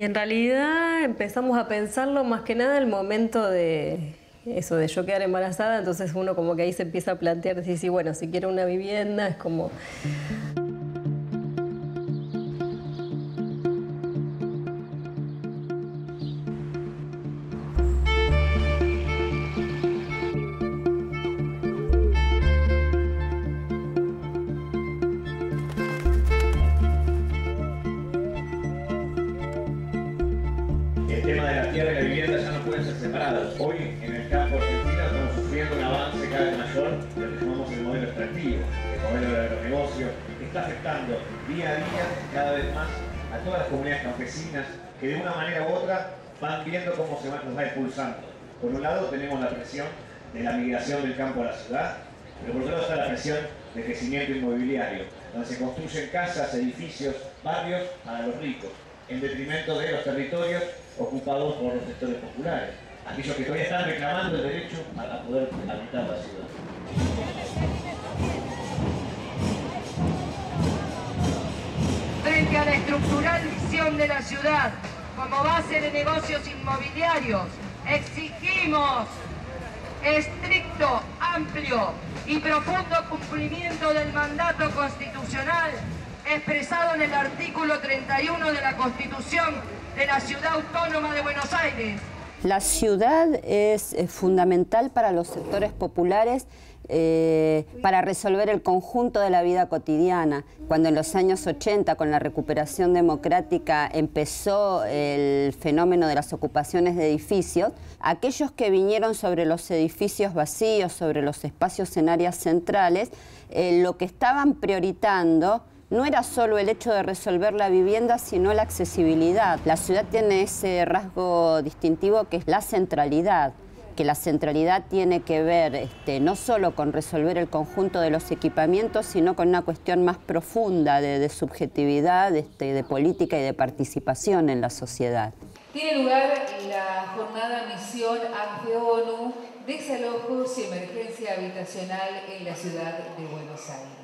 Y en realidad empezamos a pensarlo más que nada el momento de eso, de yo quedar embarazada, entonces uno como que ahí se empieza a plantear, decir, sí, bueno, si quiero una vivienda, es como... que de una manera u otra van viendo cómo se nos va expulsando. Por un lado tenemos la presión de la migración del campo a la ciudad, pero por otro lado está la presión de crecimiento inmobiliario, donde se construyen casas, edificios, barrios para los ricos, en detrimento de los territorios ocupados por los sectores populares, aquellos que todavía están reclamando el derecho a poder habitar la ciudad. Frente a la estructural visión de la ciudad como base de negocios inmobiliarios, exigimos estricto, amplio y profundo cumplimiento del mandato constitucional expresado en el artículo 31 de la Constitución de la Ciudad Autónoma de Buenos Aires. La ciudad es fundamental para los sectores populares eh, para resolver el conjunto de la vida cotidiana. Cuando en los años 80, con la recuperación democrática, empezó el fenómeno de las ocupaciones de edificios, aquellos que vinieron sobre los edificios vacíos, sobre los espacios en áreas centrales, eh, lo que estaban prioritando no era solo el hecho de resolver la vivienda, sino la accesibilidad. La ciudad tiene ese rasgo distintivo que es la centralidad que la centralidad tiene que ver este, no solo con resolver el conjunto de los equipamientos, sino con una cuestión más profunda de, subjetividad, este, de política y de participación en la sociedad. Tiene lugar la jornada misión ante Desalojos y Emergencia Habitacional en la ciudad de Buenos Aires.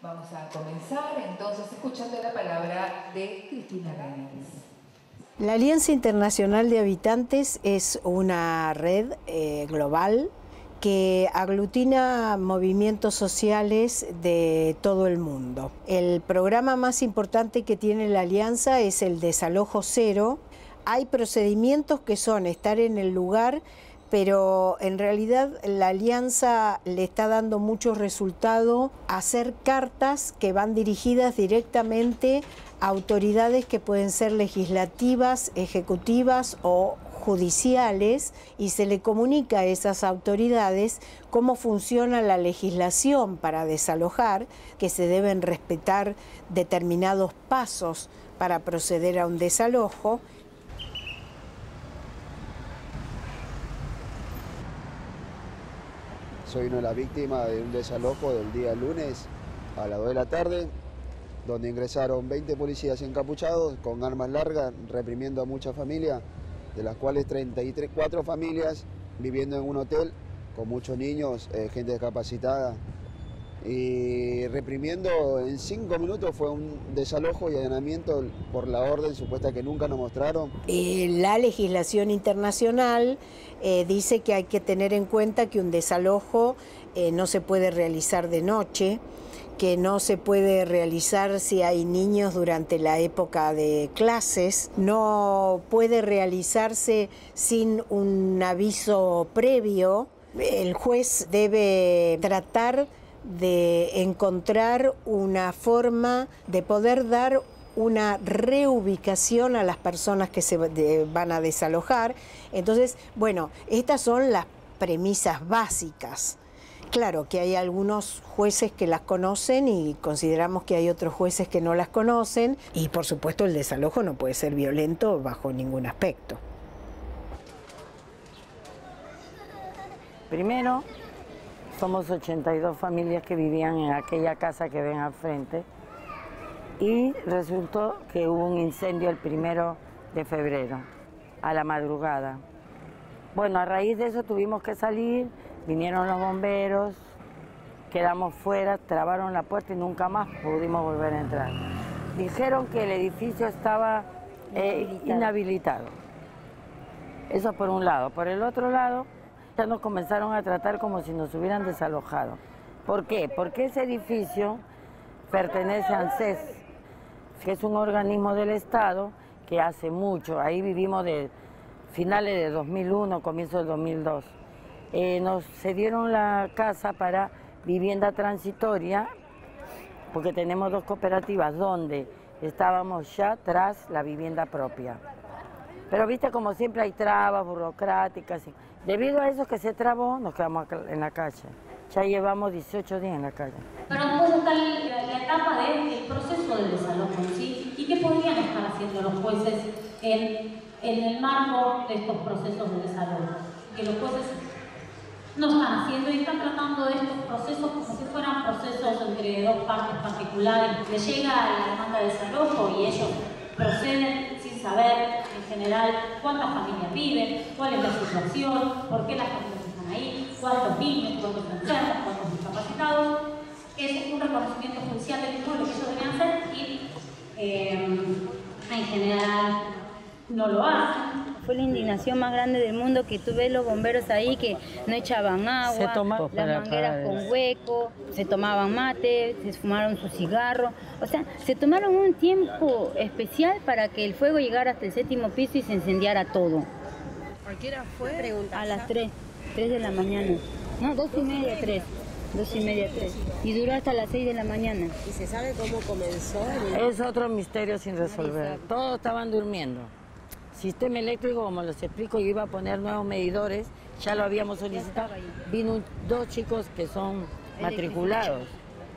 Vamos a comenzar entonces escuchando la palabra de Cristina Ramírez. La Alianza Internacional de Habitantes es una red eh, global que aglutina movimientos sociales de todo el mundo. El programa más importante que tiene la Alianza es el desalojo cero. Hay procedimientos que son estar en el lugar, pero en realidad la alianza le está dando mucho resultado hacer cartas que van dirigidas directamente autoridades que pueden ser legislativas, ejecutivas o judiciales y se le comunica a esas autoridades cómo funciona la legislación para desalojar, que se deben respetar determinados pasos para proceder a un desalojo. Soy una de las víctimas de un desalojo del día lunes a las 2 de la tarde donde ingresaron 20 policías encapuchados con armas largas, reprimiendo a muchas familias, de las cuales 33, 4 familias viviendo en un hotel con muchos niños, eh, gente discapacitada. Y reprimiendo en cinco minutos fue un desalojo y allanamiento por la orden supuesta que nunca nos mostraron. Eh, la legislación internacional eh, dice que hay que tener en cuenta que un desalojo no se puede realizar de noche que no se puede realizar si hay niños durante la época de clases, no puede realizarse sin un aviso previo. El juez debe tratar de encontrar una forma de poder dar una reubicación a las personas que se van a desalojar. Entonces, bueno, estas son las premisas básicas. Claro que hay algunos jueces que las conocen y consideramos que hay otros jueces que no las conocen y por supuesto el desalojo no puede ser violento bajo ningún aspecto. Primero, somos 82 familias que vivían en aquella casa que ven al frente y resultó que hubo un incendio el primero de febrero, a la madrugada. Bueno, a raíz de eso tuvimos que salir Vinieron los bomberos, quedamos fuera, trabaron la puerta y nunca más pudimos volver a entrar. Dijeron que el edificio estaba eh, inhabilitado. Eso por un lado. Por el otro lado, ya nos comenzaron a tratar como si nos hubieran desalojado. ¿Por qué? Porque ese edificio pertenece a ANSES, que es un organismo del Estado que hace mucho, ahí vivimos de finales de 2001, comienzo del 2002. Eh, nos cedieron la casa para vivienda transitoria, porque tenemos dos cooperativas donde estábamos ya tras la vivienda propia. Pero viste, como siempre hay trabas burocráticas. Debido a eso que se trabó, nos quedamos en la calle. Ya llevamos 18 días en la calle. Pero después está la, etapa del proceso de desalojo, ¿sí? ¿Y qué podrían estar haciendo los jueces en, en el marco de estos procesos de desalojo? Que los jueces no están haciendo y están tratando de estos procesos como si fueran procesos entre dos partes particulares. Le llega la demanda de desalojo y ellos proceden sin saber en general cuántas familias viven, cuál es la situación, por qué las familias están ahí, cuántos niños, cuántos enfermos, cuántos discapacitados. Es un reconocimiento judicial del mismo lo que ellos deben hacer y eh, en general no lo hacen fue la indignación más grande del mundo que tú ves los bomberos ahí que no echaban agua, las mangueras con hueco, se tomaban mate, se fumaron su cigarro. O sea, se tomaron un tiempo especial para que el fuego llegara hasta el séptimo piso y se incendiara todo. ¿A qué hora fue? A las 3, 3 de la mañana. No, dos y media, 3. Dos y media, tres. Y duró hasta las 6 de la mañana. ¿Y se sabe cómo comenzó? Es otro misterio sin resolver. Todos estaban durmiendo. Sistema eléctrico, como les explico, yo iba a poner nuevos medidores, ya lo habíamos solicitado. Vino dos chicos que son matriculados,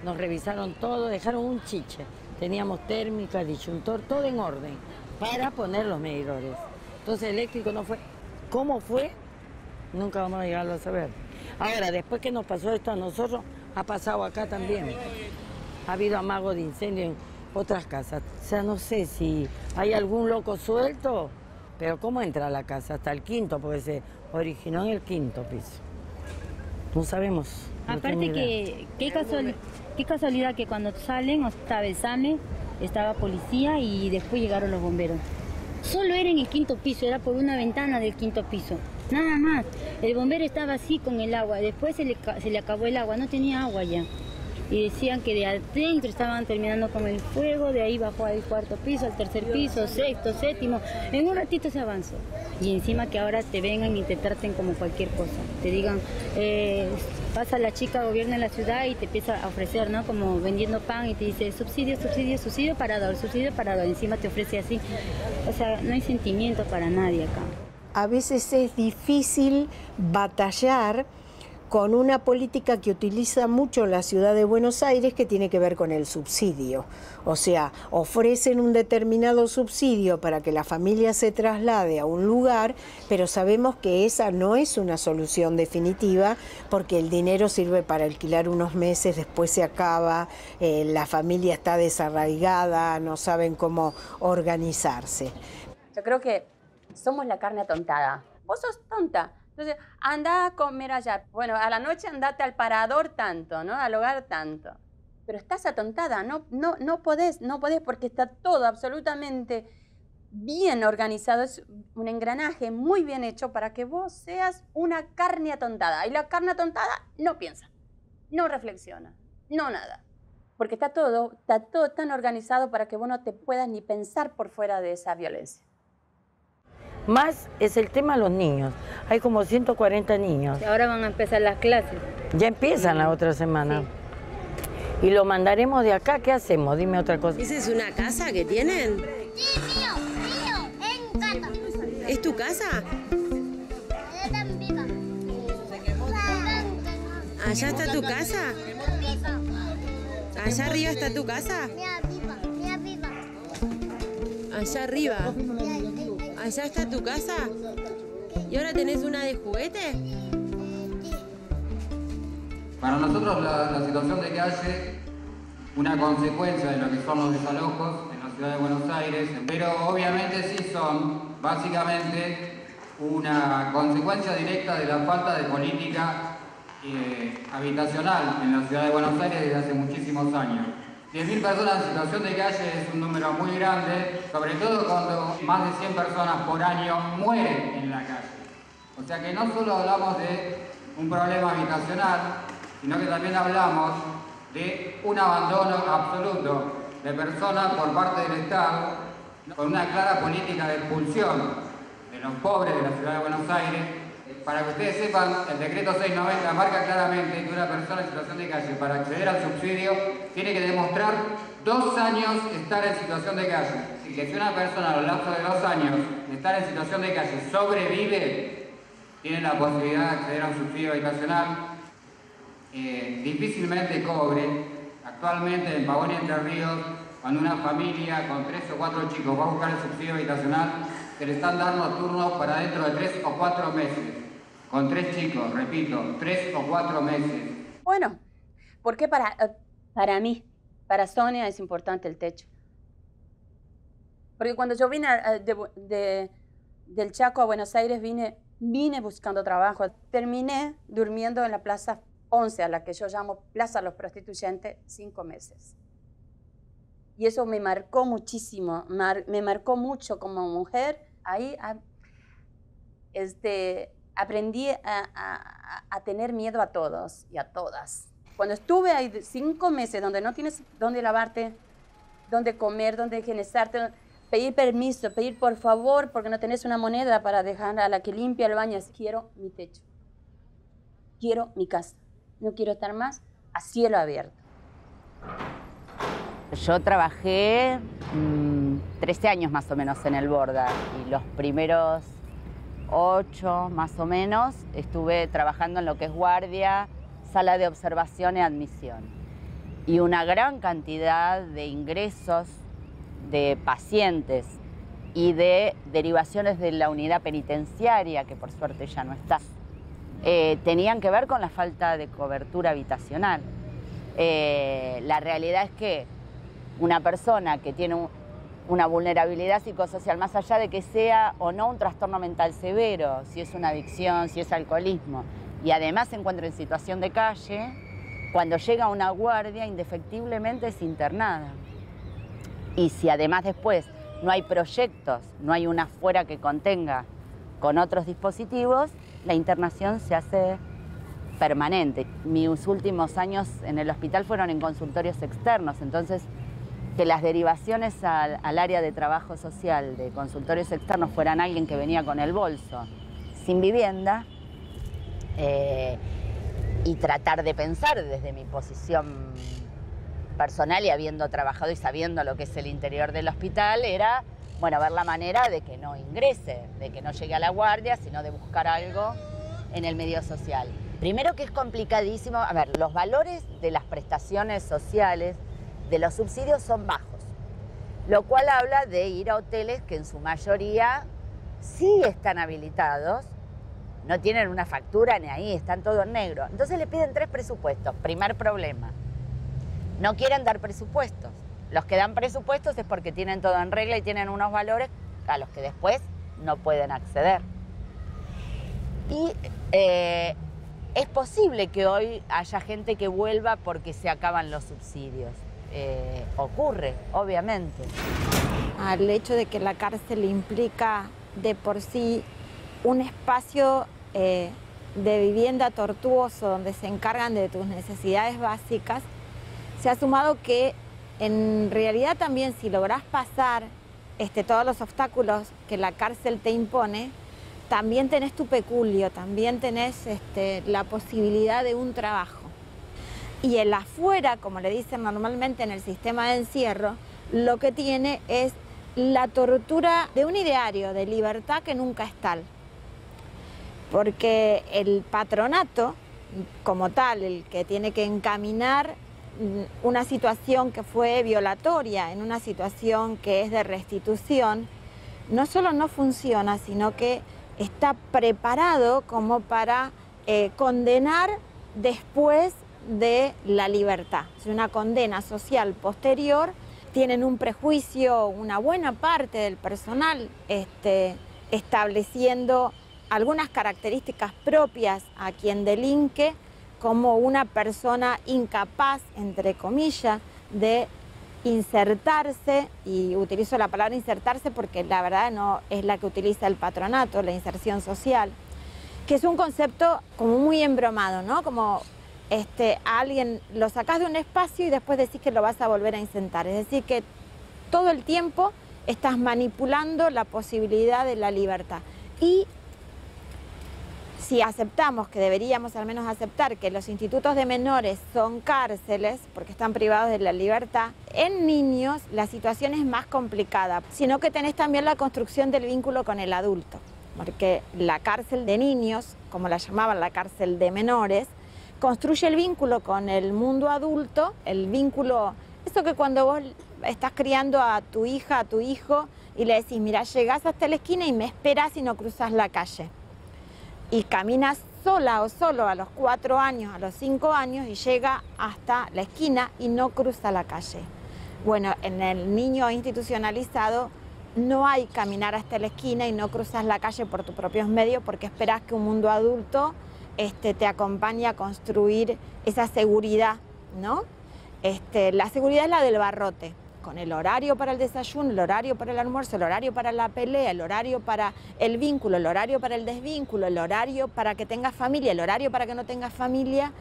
nos revisaron todo, dejaron un chiche. Teníamos térmica, disyuntor, todo en orden para poner los medidores. Entonces eléctrico no fue. ¿Cómo fue? Nunca vamos a llegarlo a saber. Ahora, después que nos pasó esto a nosotros, ha pasado acá también. Ha habido amago de incendio en otras casas. O sea, no sé si hay algún loco suelto pero ¿cómo entra a la casa? Hasta el quinto, porque se originó en el quinto piso. No sabemos. Aparte que, qué, casualidad que cuando salen estaba examen, estaba policía y después llegaron los bomberos. Solo era en el quinto piso, era por una ventana del quinto piso. Nada más. El bombero estaba así con el agua. Después se le, se le acabó el agua, no tenía agua ya y decían que de adentro estaban terminando con el fuego, de ahí bajó al cuarto piso, al tercer piso, sexto, séptimo. En un ratito se avanzó. Y encima que ahora te vengan y te traten como cualquier cosa. Te digan, eh, pasa la chica, gobierna la ciudad y te empieza a ofrecer, ¿no? Como vendiendo pan y te dice subsidio, subsidio, subsidio parador, subsidio parador. Encima te ofrece así. O sea, no hay sentimiento para nadie acá. A veces es difícil batallar con una política que utiliza mucho la ciudad de Buenos Aires que tiene que ver con el subsidio. O sea, ofrecen un determinado subsidio para que la familia se traslade a un lugar, pero sabemos que esa no es una solución definitiva porque el dinero sirve para alquilar unos meses, después se acaba, eh, la familia está desarraigada, no saben cómo organizarse. Yo creo que somos la carne atontada. Vos sos tonta entonces, anda a comer allá. Bueno, a la noche andate al parador tanto, ¿no? Al hogar tanto. Pero estás atontada, no, no, no podés, no podés porque está todo absolutamente bien organizado, es un engranaje muy bien hecho para que vos seas una carne atontada. Y la carne atontada no piensa, no reflexiona, no nada. Porque está todo, está todo tan organizado para que vos no te puedas ni pensar por fuera de esa violencia. Más es el tema de los niños. Hay como 140 niños. Y ahora van a empezar las clases. Ya empiezan la otra semana. Y lo mandaremos de acá, ¿qué hacemos? Dime otra cosa. ¿Esa es una casa que tienen? Sí, mío, mío, en casa. ¿Es tu casa? ¿Allá está tu casa? ¿Allá arriba está tu casa? Allá arriba. ¿Allá está tu casa? ¿Y ahora tenés una de juguete? Para nosotros la, situación de calle, una consecuencia de lo que son los desalojos en la ciudad de Buenos Aires, pero obviamente sí son básicamente una consecuencia directa de la falta de política eh, habitacional en la ciudad de Buenos Aires desde hace muchísimos años. 10.000 personas en situación de calle es un número muy grande, sobre todo cuando más de 100 personas por año mueren en la calle. O sea que no solo hablamos de un problema habitacional, sino que también hablamos de un abandono absoluto de personas por parte del Estado, con una clara política de expulsión de los pobres de la ciudad de Buenos Aires. Para que ustedes sepan, el decreto 690 marca claramente que una persona en situación de calle para acceder al subsidio tiene que demostrar dos años estar en situación de calle. Y que si una persona a lo largo de dos años de estar en situación de calle sobrevive, tiene la posibilidad de acceder a un subsidio habitacional. Eh, difícilmente cobre. Actualmente en Pavón y Entre Ríos, cuando una familia con tres o cuatro chicos va a buscar el subsidio habitacional, se le están dando turnos para dentro de tres o cuatro meses. Con tres chicos, repito, tres o cuatro meses. Bueno, porque para, eh, para mí, para Sonia es importante el techo. Porque cuando yo vine eh, de, de, del Chaco a Buenos Aires, vine, vine buscando trabajo. Terminé durmiendo en la Plaza 11, a la que yo llamo Plaza Los Prostituyentes, cinco meses. Y eso me marcó muchísimo, me marcó mucho como mujer. Ahí a, este, aprendí a, tener miedo a todos y a todas. Cuando estuve ahí cinco meses donde no tienes dónde lavarte, dónde comer, dónde higienizarte, pedir permiso, pedir por favor, porque no tenés una moneda para dejar a la que limpia el baño, quiero mi techo, quiero mi casa, no quiero estar más a cielo abierto. Yo trabajé mmm, 13 años más o menos en el Borda y los primeros 8 más o menos estuve trabajando en lo que es guardia, sala de observación y admisión. Y una gran cantidad de ingresos de pacientes y de derivaciones de la unidad penitenciaria, que por suerte ya no está, eh, tenían que ver con la falta de cobertura habitacional. Eh, la realidad es que una persona que tiene un, una vulnerabilidad psicosocial, más allá de que sea o no un trastorno mental severo, si es una adicción, si es alcoholismo, y además se encuentra en situación de calle, cuando llega una guardia indefectiblemente es internada. Y si además después no hay proyectos, no hay una fuera que contenga con otros dispositivos, la internación se hace permanente. Mis últimos años en el hospital fueron en consultorios externos, entonces que las derivaciones al, al, área de trabajo social de consultorios externos fueran alguien que venía con el bolso sin vivienda eh, y tratar de pensar desde mi posición personal y habiendo trabajado y sabiendo lo que es el interior del hospital era, bueno, ver la manera de que no ingrese, de que no llegue a la guardia, sino de buscar algo en el medio social. Primero que es complicadísimo, a ver, los valores de las prestaciones sociales de los subsidios son bajos, lo cual habla de ir a hoteles que en su mayoría sí están habilitados, no tienen una factura ni ahí, están todo en negro. Entonces le piden tres presupuestos. Primer problema, no quieren dar presupuestos. Los que dan presupuestos es porque tienen todo en regla y tienen unos valores a los que después no pueden acceder. Y eh, es posible que hoy haya gente que vuelva porque se acaban los subsidios eh, ocurre, obviamente. Al hecho de que la cárcel implica de por sí un espacio eh, de vivienda tortuoso donde se encargan de tus necesidades básicas, se ha sumado que en realidad también si logras pasar este, todos los obstáculos que la cárcel te impone, también tenés tu peculio, también tenés este, la posibilidad de un trabajo. Y el afuera, como le dicen normalmente en el sistema de encierro, lo que tiene es la tortura de un ideario de libertad que nunca es tal. Porque el patronato, como tal, el que tiene que encaminar una situación que fue violatoria, en una situación que es de restitución, no solo no funciona, sino que está preparado como para eh, condenar después de la libertad. Es una condena social posterior. Tienen un prejuicio, una buena parte del personal, este, estableciendo algunas características propias a quien delinque como una persona incapaz, entre comillas, de insertarse, y utilizo la palabra insertarse porque la verdad no es la que utiliza el patronato, la inserción social, que es un concepto como muy embromado, ¿no? Como este, a alguien lo sacas de un espacio y después decís que lo vas a volver a insertar. Es decir, que todo el tiempo estás manipulando la posibilidad de la libertad. Y si aceptamos, que deberíamos al menos aceptar, que los institutos de menores son cárceles, porque están privados de la libertad, en niños la situación es más complicada, sino que tenés también la construcción del vínculo con el adulto, porque la cárcel de niños, como la llamaban la cárcel de menores, construye el vínculo con el mundo adulto, el vínculo, eso que cuando vos estás criando a tu hija, a tu hijo, y le decís, mira, llegás hasta la esquina y me esperas y no cruzas la calle y caminas sola o solo a los cuatro años, a los cinco años y llega hasta la esquina y no cruza la calle. Bueno, en el niño institucionalizado no hay caminar hasta la esquina y no cruzas la calle por tus propios medios porque esperas que un mundo adulto este, te acompañe a construir esa seguridad, ¿no? Este, la seguridad es la del barrote con el horario para el desayuno, el horario para el almuerzo, el horario para la pelea, el horario para el vínculo, el horario para el desvínculo, el horario para que tengas familia, el horario para que no tengas familia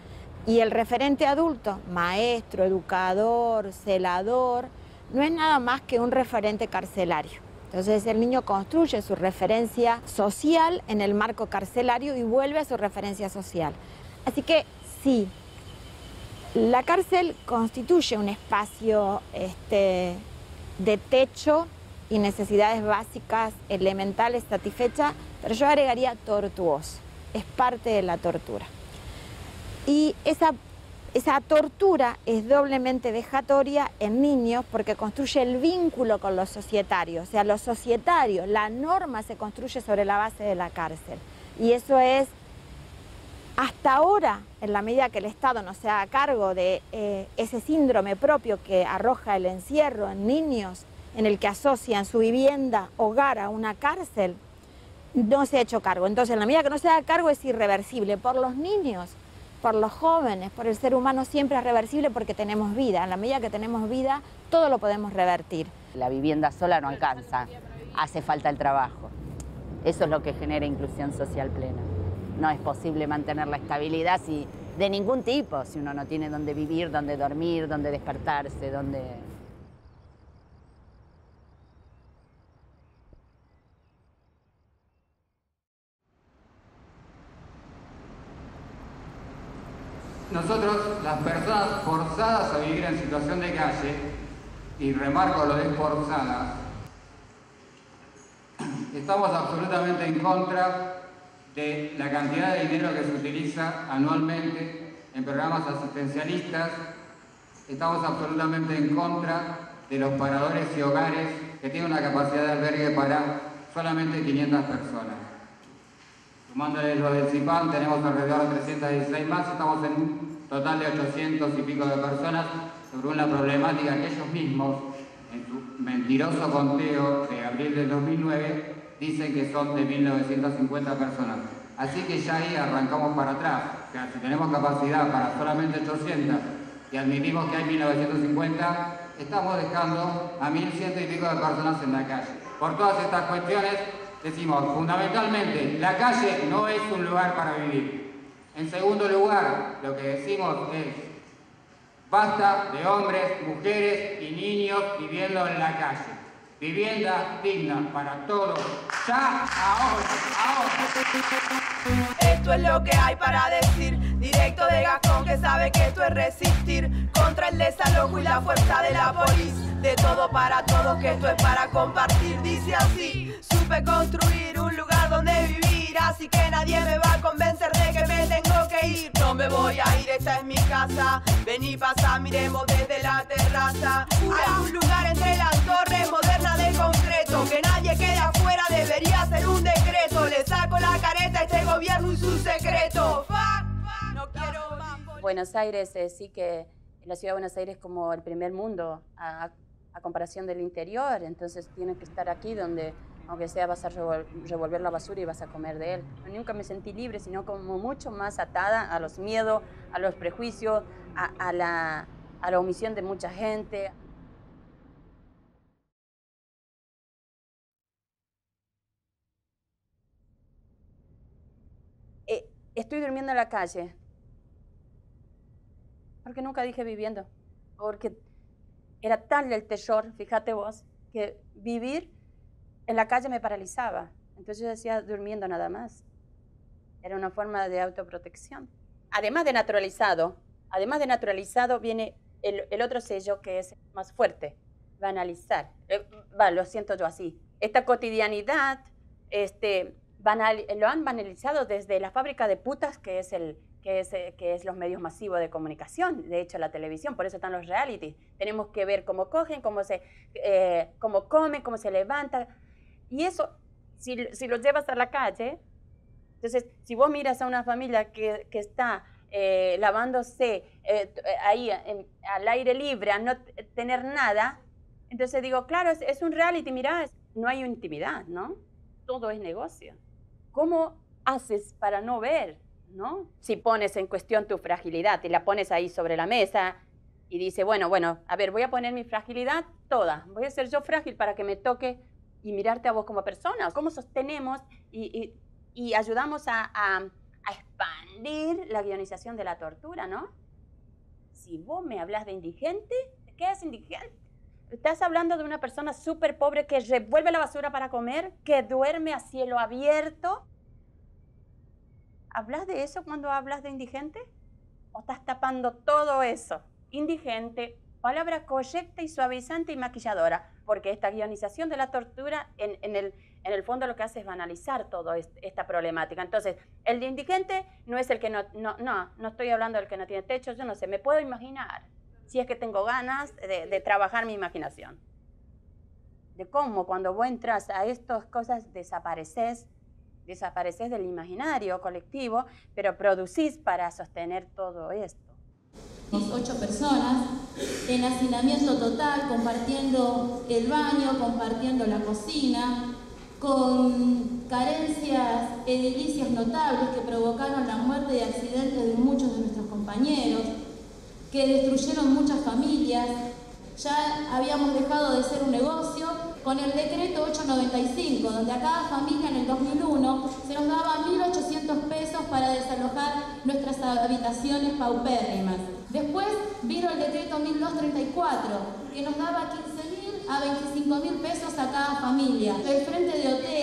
y el referente adulto, maestro, educador, celador, no es nada más que un referente carcelario. Entonces el niño construye su referencia social en el marco carcelario y vuelve a su referencia social. Así que sí, la cárcel constituye un espacio este, de techo y necesidades básicas, elementales, satisfechas, pero yo agregaría tortuoso. Es parte de la tortura. Y esa, esa tortura es doblemente vejatoria en niños porque construye el vínculo con los societarios. O sea, los societarios, la norma se construye sobre la base de la cárcel. Y eso es hasta ahora, en la medida que el Estado no se haga cargo de eh, ese síndrome propio que arroja el encierro en niños, en el que asocian su vivienda, hogar a una cárcel, no se ha hecho cargo. Entonces, en la medida que no se haga cargo es irreversible por los niños, por los jóvenes, por el ser humano siempre es reversible porque tenemos vida. En la medida que tenemos vida, todo lo podemos revertir. La vivienda sola no alcanza, hace falta el trabajo. Eso es lo que genera inclusión social plena no es posible mantener la estabilidad si, de ningún tipo, si uno no tiene dónde vivir, dónde dormir, dónde despertarse, dónde... Nosotros, las personas forzadas a vivir en situación de calle, y remarco lo de forzadas, estamos absolutamente en contra de la cantidad de dinero que se utiliza anualmente en programas asistencialistas. Estamos absolutamente en contra de los paradores y hogares que tienen una capacidad de albergue para solamente 500 personas. Sumándole lo del CIPAN, tenemos alrededor de 316 más, estamos en un total de 800 y pico de personas sobre una problemática que ellos mismos, en su mentiroso conteo de abril del 2009, dicen que son de 1950 personas. Así que ya ahí arrancamos para atrás. O sea, si tenemos capacidad para solamente 800 y admitimos que hay 1950, estamos dejando a 1100 y pico de personas en la calle. Por todas estas cuestiones, decimos, fundamentalmente, la calle no es un lugar para vivir. En segundo lugar, lo que decimos es, basta de hombres, mujeres y niños viviendo en la calle. Vivienda digna para todos. Ya, ahora, ahora. Esto es lo que hay para decir. Directo de Gascón que sabe que esto es resistir contra el desalojo y la fuerza de la policía. De todo para todos, que esto es para compartir. Dice así: Supe construir un lugar donde vivir. Así que nadie me va a convencer de que me me voy a ir, esta es mi casa. Vení, pasa, miremos desde la terraza. Hay un lugar entre las torres modernas de concreto. Que nadie quede afuera, debería ser un decreto. Le saco la careta a este gobierno y su secreto. No quiero más. Buenos Aires eh, sí que la ciudad de Buenos Aires es como el primer mundo a, comparación del interior, entonces tienes que estar aquí donde aunque sea vas a revolver la basura y vas a comer de él. Nunca me sentí libre, sino como mucho más atada a los miedos, a los prejuicios, a, la, omisión de mucha gente. Eh, estoy durmiendo en la calle, porque nunca dije viviendo, porque era tal el terror, fíjate vos, que vivir en la calle me paralizaba. Entonces yo decía durmiendo nada más. Era una forma de autoprotección. Además de naturalizado, además de naturalizado viene el, el otro sello que es más fuerte, banalizar. Eh, va, lo siento yo así. Esta cotidianidad, este, banal, lo han banalizado desde la fábrica de putas, que es, el, que, es, eh, que es los medios masivos de comunicación, de hecho la televisión, por eso están los reality. Tenemos que ver cómo cogen, cómo, se, eh, cómo comen, cómo se levantan. Y eso, si, si lo llevas a la calle, entonces, si vos miras a una familia que, que está eh, lavándose eh, ahí en, al aire libre, a no tener nada, entonces digo, claro, es, es un reality, mira, no hay intimidad, ¿no? Todo es negocio. ¿Cómo haces para no ver, ¿no? Si pones en cuestión tu fragilidad y la pones ahí sobre la mesa y dice, bueno, bueno, a ver, voy a poner mi fragilidad toda, voy a ser yo frágil para que me toque y mirarte a vos como persona. ¿Cómo sostenemos y, y y ayudamos a, a, a, expandir la guionización de la tortura, ¿no? Si vos me hablas de indigente, ¿qué es indigente? Estás hablando de una persona súper pobre que revuelve la basura para comer, que duerme a cielo abierto. ¿Hablas de eso cuando hablas de indigente? ¿O estás tapando todo eso? Indigente, palabra correcta y suavizante y maquilladora, porque esta guionización de la tortura en, el fondo lo que hace es banalizar toda esta problemática. Entonces, el indigente no es el que no, no, no, no estoy hablando del que no tiene techo, yo no sé, me puedo imaginar, si es que tengo ganas de, de trabajar mi imaginación, de cómo cuando vos entras a estas cosas desapareces, desapareces del imaginario colectivo, pero producís para sostener todo esto. Ocho personas en hacinamiento total, compartiendo el baño, compartiendo la cocina, con carencias edilicias notables que provocaron la muerte y accidentes de muchos de nuestros compañeros, que destruyeron muchas familias. Ya habíamos dejado de ser un negocio con el decreto 895, donde a cada familia en el 2001 se nos daba 1.800 pesos para desalojar nuestras habitaciones paupérrimas. Después vino el decreto 1234, que nos daba 15.000 a 25 mil pesos a cada familia. El Frente de Hoteles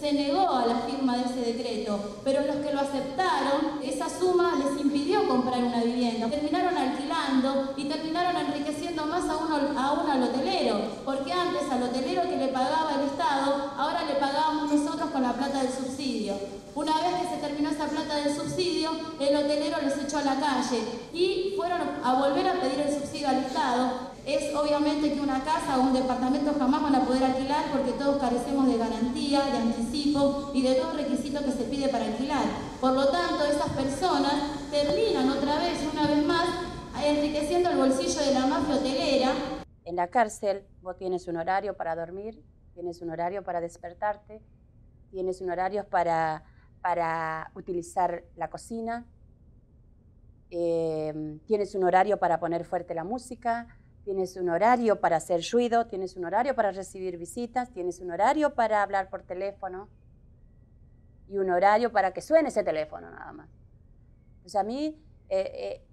se negó a la firma de ese decreto, pero los que lo aceptaron, esa suma les impidió comprar una vivienda. Terminaron alquilando y terminaron enriqueciendo más a uno, a uno al hotelero, porque antes al hotelero que le pagaba el Estado, ahora le pagábamos nosotros con la plata del subsidio. Una vez que se terminó esa plata del subsidio, el hotelero les echó a la calle y fueron a volver a pedir el subsidio al Estado es obviamente que una casa o un departamento jamás van a poder alquilar porque todos carecemos de garantía, de anticipo y de todo requisito que se pide para alquilar. Por lo tanto, esas personas terminan otra vez, una vez más, enriqueciendo el bolsillo de la mafia hotelera. En la cárcel vos tienes un horario para dormir, tienes un horario para despertarte, tienes un horario para, para utilizar la cocina, eh, tienes un horario para poner fuerte la música, tienes un horario para hacer ruido, tienes un horario para recibir visitas, tienes un horario para hablar por teléfono y un horario para que suene ese teléfono nada más. Entonces a mí eh, eh,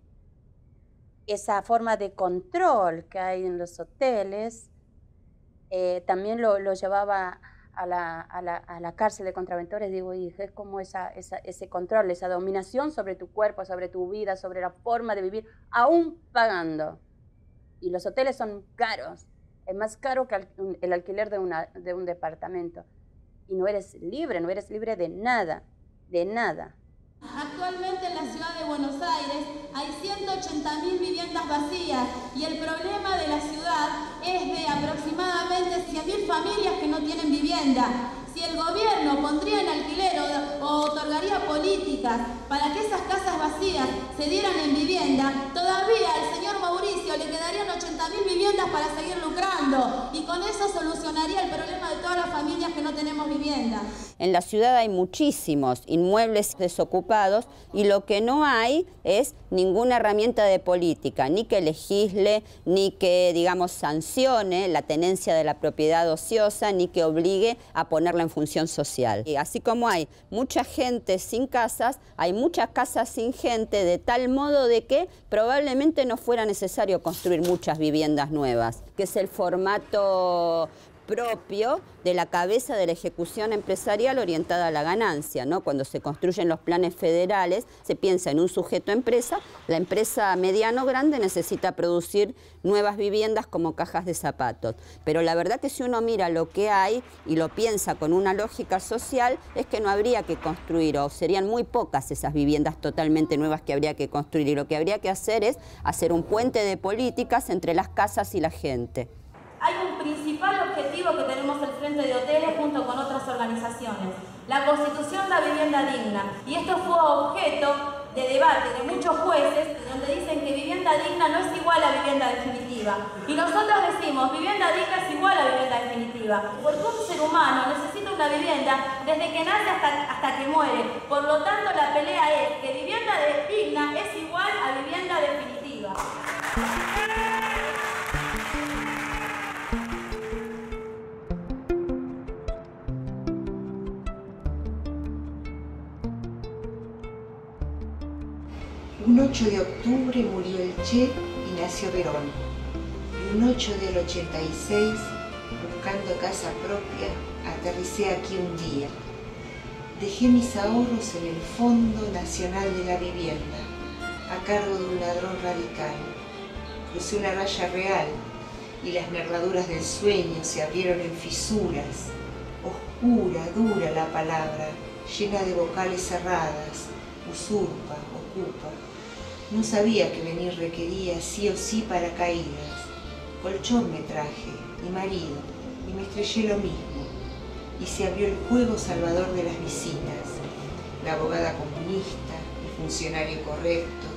esa forma de control que hay en los hoteles eh, también lo, lo llevaba a la, a, la, a la, cárcel de contraventores, digo, y es como esa, esa, ese control, esa dominación sobre tu cuerpo, sobre tu vida, sobre la forma de vivir, aún pagando y los hoteles son caros. Es más caro que el alquiler de, una, de un departamento. Y no eres libre, no eres libre de nada, de nada. Actualmente en la ciudad de Buenos Aires hay 180.000 viviendas vacías y el problema de la ciudad es de aproximadamente 100.000 familias que no tienen vivienda. Si el gobierno pondría en alquiler o, o, otorgaría políticas para que esas casas vacías se dieran en vivienda, todavía el señor Mauricio le quedarían 80.000 viviendas para seguir lucrando y con eso solucionaría el problema de todas las familias que no tenemos vivienda. En la ciudad hay muchísimos inmuebles desocupados y lo que no hay es ninguna herramienta de política, ni que legisle, ni que, digamos, sancione la tenencia de la propiedad ociosa, ni que obligue a ponerla en función social. Y así como hay mucha gente sin casas, hay muchas casas sin gente, de tal modo de que probablemente no fuera necesario construir muchas viviendas nuevas, que es el formato propio de la cabeza de la ejecución empresarial orientada a la ganancia. ¿no? Cuando se construyen los planes federales, se piensa en un sujeto empresa, la empresa mediano grande necesita producir nuevas viviendas como cajas de zapatos. Pero la verdad que si uno mira lo que hay y lo piensa con una lógica social, es que no habría que construir, o serían muy pocas esas viviendas totalmente nuevas que habría que construir. Y lo que habría que hacer es hacer un puente de políticas entre las casas y la gente. Hay un principal objetivo que tenemos el Frente de Hoteles junto con otras organizaciones, la constitución de la vivienda digna. Y esto fue objeto de debate de muchos jueces, donde dicen que vivienda digna no es igual a vivienda definitiva. Y nosotros decimos, vivienda digna es igual a vivienda definitiva, porque un ser humano necesita una vivienda desde que nace hasta, hasta que muere. Por lo tanto, la pelea es que vivienda digna es igual a vivienda definitiva. Un 8 de octubre murió el Che y nació Verón. Y un 8 del 86, buscando casa propia, aterricé aquí un día. Dejé mis ahorros en el Fondo Nacional de la Vivienda, a cargo de un ladrón radical. Crucé una raya real y las nervaduras del sueño se abrieron en fisuras. Oscura, dura la palabra, llena de vocales cerradas, usurpa, ocupa. No sabía que venir requería sí o sí paracaídas. Colchón me traje, y marido, y me estrellé lo mismo. Y se abrió el juego salvador de las visitas. La abogada comunista, el funcionario correcto,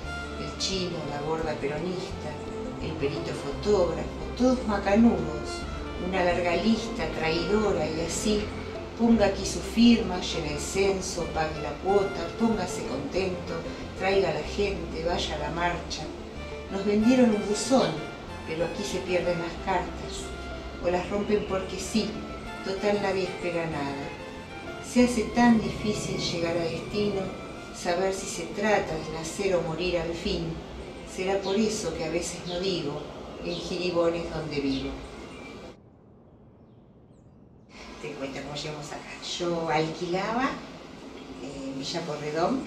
el chino, la gorda peronista, el perito fotógrafo, todos macanudos, una larga lista traidora y así ponga aquí su firma, llene el censo, pague la cuota, póngase contento, traiga a la gente, vaya a la marcha. Nos vendieron un buzón, pero aquí se pierden las cartas, o las rompen porque sí, total nadie espera nada. Se hace tan difícil llegar a destino, saber si se trata de nacer o morir al fin. Será por eso que a veces no digo, en Giribones donde vivo. Te cuento cómo llegamos acá. Yo alquilaba en Villa Porredón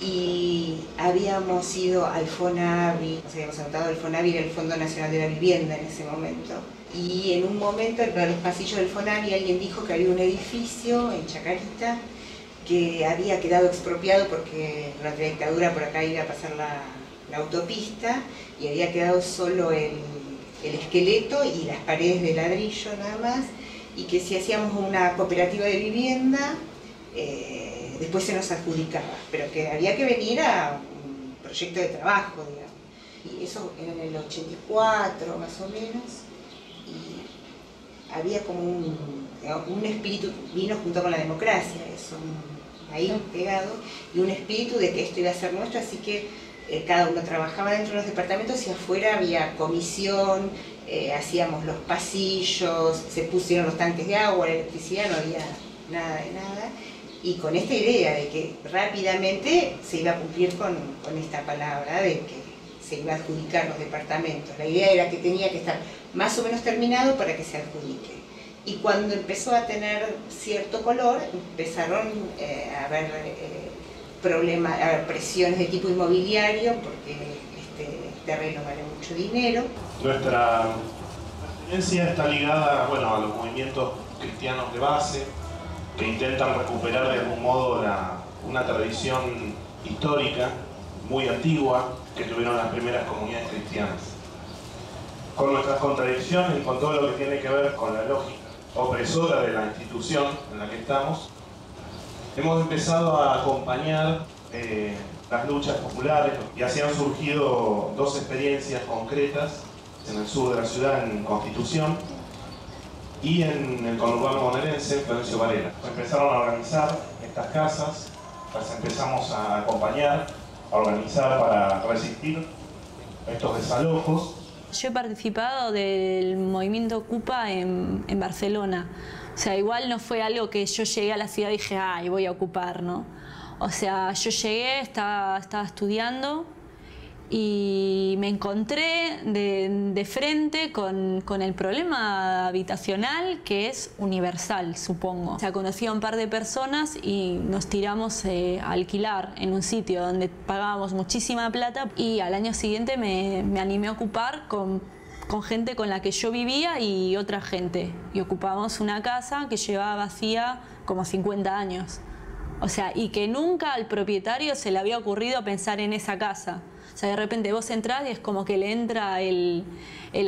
y habíamos ido al FONAVI, nos habíamos anotado al FONAVI, era el Fondo Nacional de la Vivienda en ese momento. Y en un momento, en los pasillos del FONAVI, alguien dijo que había un edificio en Chacarita que había quedado expropiado porque durante la dictadura por acá iba a pasar la, autopista y había quedado solo el esqueleto y las paredes de ladrillo nada más y que si hacíamos una cooperativa de vivienda, eh, después se nos adjudicaba, pero que había que venir a un proyecto de trabajo, digamos. Y eso era en el 84 más o menos, y había como un, un espíritu, vino junto con la democracia, eso, ahí pegado, y un espíritu de que esto iba a ser nuestro, así que eh, cada uno trabajaba dentro de los departamentos y afuera había comisión, eh, hacíamos los pasillos, se pusieron los tanques de agua, la electricidad, no había nada de nada. Y con esta idea de que rápidamente se iba a cumplir con, con esta palabra de que se iba a adjudicar los departamentos. La idea era que tenía que estar más o menos terminado para que se adjudique. Y cuando empezó a tener cierto color, empezaron eh, a eh, problemas, presiones de tipo inmobiliario, porque este terreno vale mucho dinero. Nuestra tendencia está ligada bueno, a los movimientos cristianos de base, que intentan recuperar de algún modo la, una tradición histórica muy antigua que tuvieron las primeras comunidades cristianas. Con nuestras contradicciones y con todo lo que tiene que ver con la lógica opresora de la institución en la que estamos, hemos empezado a acompañar eh, las luchas populares y así han surgido dos experiencias concretas en el sur de la ciudad, en Constitución, y en el conurbano bonaerense, Florencio Varela. Empezaron a organizar estas casas, las empezamos a acompañar, a organizar para resistir estos desalojos. Yo he participado del movimiento Ocupa en, en, Barcelona. O sea, igual no fue algo que yo llegué a la ciudad y dije, ay, voy a ocupar, ¿no? O sea, yo llegué, estaba, estaba estudiando y me encontré de, frente con, el problema habitacional que es universal, supongo. O sea, conocí a un par de personas y nos tiramos eh, a alquilar en un sitio donde pagábamos muchísima plata y al año siguiente me, me animé a ocupar con, con gente con la que yo vivía y otra gente. Y ocupamos una casa que llevaba vacía como 50 años. O sea, y que nunca al propietario se le había ocurrido pensar en esa casa. O sea, de repente vos entrás y es como que le entra el,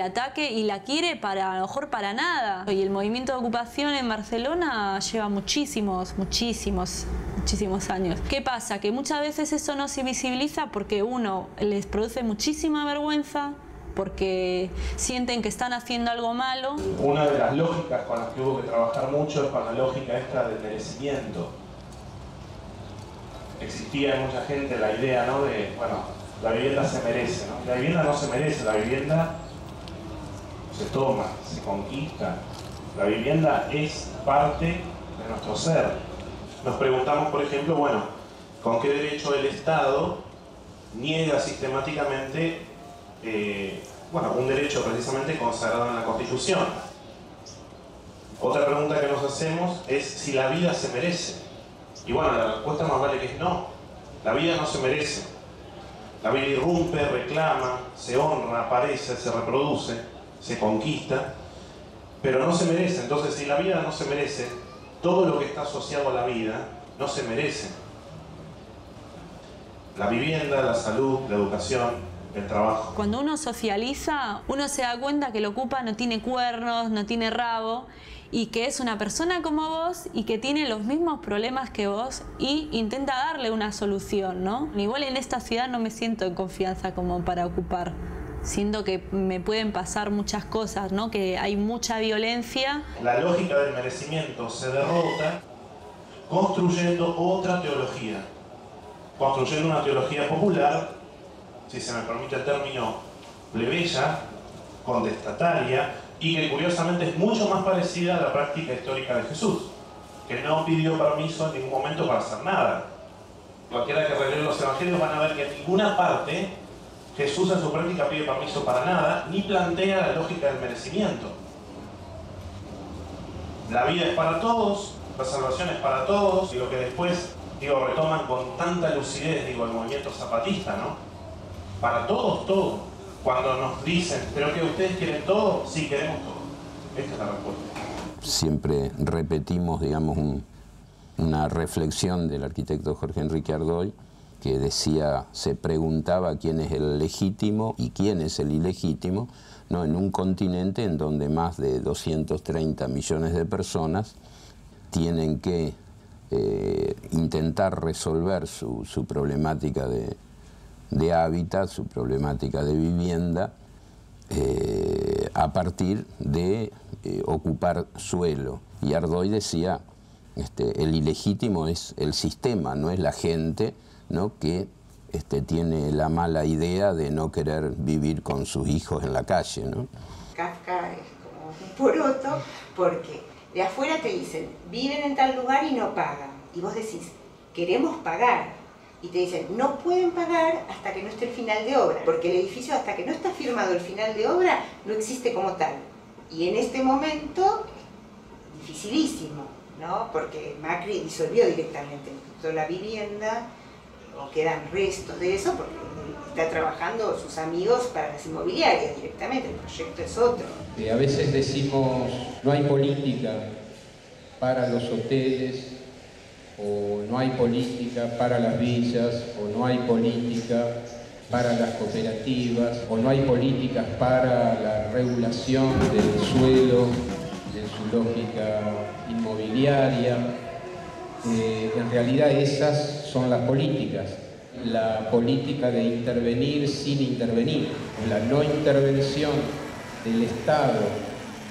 ataque y la quiere para, a lo mejor para nada. Y el movimiento de ocupación en Barcelona lleva muchísimos, muchísimos, muchísimos años. ¿Qué pasa? Que muchas veces eso no se visibiliza porque uno les produce muchísima vergüenza, porque sienten que están haciendo algo malo. Una de las lógicas con las que hubo que trabajar mucho es con la lógica esta del merecimiento. Existía en mucha gente la idea, ¿no? De, bueno, la vivienda se merece, ¿no? La vivienda no se merece, la vivienda se toma, se conquista. La vivienda es parte de nuestro ser. Nos preguntamos, por ejemplo, bueno, ¿con qué derecho el Estado niega sistemáticamente eh, bueno, un derecho precisamente consagrado en la Constitución? Otra pregunta que nos hacemos es si la vida se merece. Y bueno, la respuesta más vale que es no. La vida no se merece. La vida irrumpe, reclama, se honra, aparece, se reproduce, se conquista, pero no se merece. Entonces, si la vida no se merece, todo lo que está asociado a la vida no se merece. La vivienda, la salud, la educación, el trabajo. Cuando uno socializa, uno se da cuenta que lo ocupa no tiene cuernos, no tiene rabo y que es una persona como vos y que tiene los mismos problemas que vos y intenta darle una solución, ¿no? Igual en esta ciudad no me siento en confianza como para ocupar. Siento que me pueden pasar muchas cosas, ¿no? Que hay mucha violencia. La lógica del merecimiento se derrota construyendo otra teología. Construyendo una teología popular, si se me permite el término, plebeya, condestataria, y que curiosamente es mucho más parecida a la práctica histórica de Jesús, que no pidió permiso en ningún momento para hacer nada. Cualquiera que releve los evangelios van a ver que en ninguna parte Jesús en su práctica pide permiso para nada, ni plantea la lógica del merecimiento. La vida es para todos, la salvación es para todos, y lo que después, digo, retoman con tanta lucidez, digo, el movimiento zapatista, ¿no? Para todos, todo cuando nos dicen, pero que ustedes quieren todo, sí queremos todo. Esta es la respuesta. Siempre repetimos, digamos, una reflexión del arquitecto Jorge Enrique Ardoy, que decía, se preguntaba quién es el legítimo y quién es el ilegítimo, ¿no? en un continente en donde más de 230 millones de personas tienen que eh, intentar resolver su problemática de, de hábitat, su problemática de vivienda, eh, a partir de eh, ocupar suelo. Y Ardoy decía, este, el ilegítimo es el sistema, no es la gente ¿no? que este, tiene la mala idea de no querer vivir con sus hijos en la calle. ¿no? Kafka es como un poroto porque de afuera te dicen, viven en tal lugar y no pagan. Y vos decís, queremos pagar, y te dicen, no pueden pagar hasta que no esté el final de obra, porque el edificio hasta que no está firmado el final de obra no existe como tal. Y en este momento, dificilísimo, ¿no? porque Macri disolvió directamente toda la vivienda, o quedan restos de eso, porque está trabajando sus amigos para las inmobiliarias directamente, el proyecto es otro. a veces decimos, no hay política para los hoteles, o no hay política para las villas, o no hay política para las cooperativas, o no hay políticas para la regulación del suelo en su lógica inmobiliaria. Eh, en realidad esas son las políticas. La política de intervenir sin intervenir, la no intervención del Estado,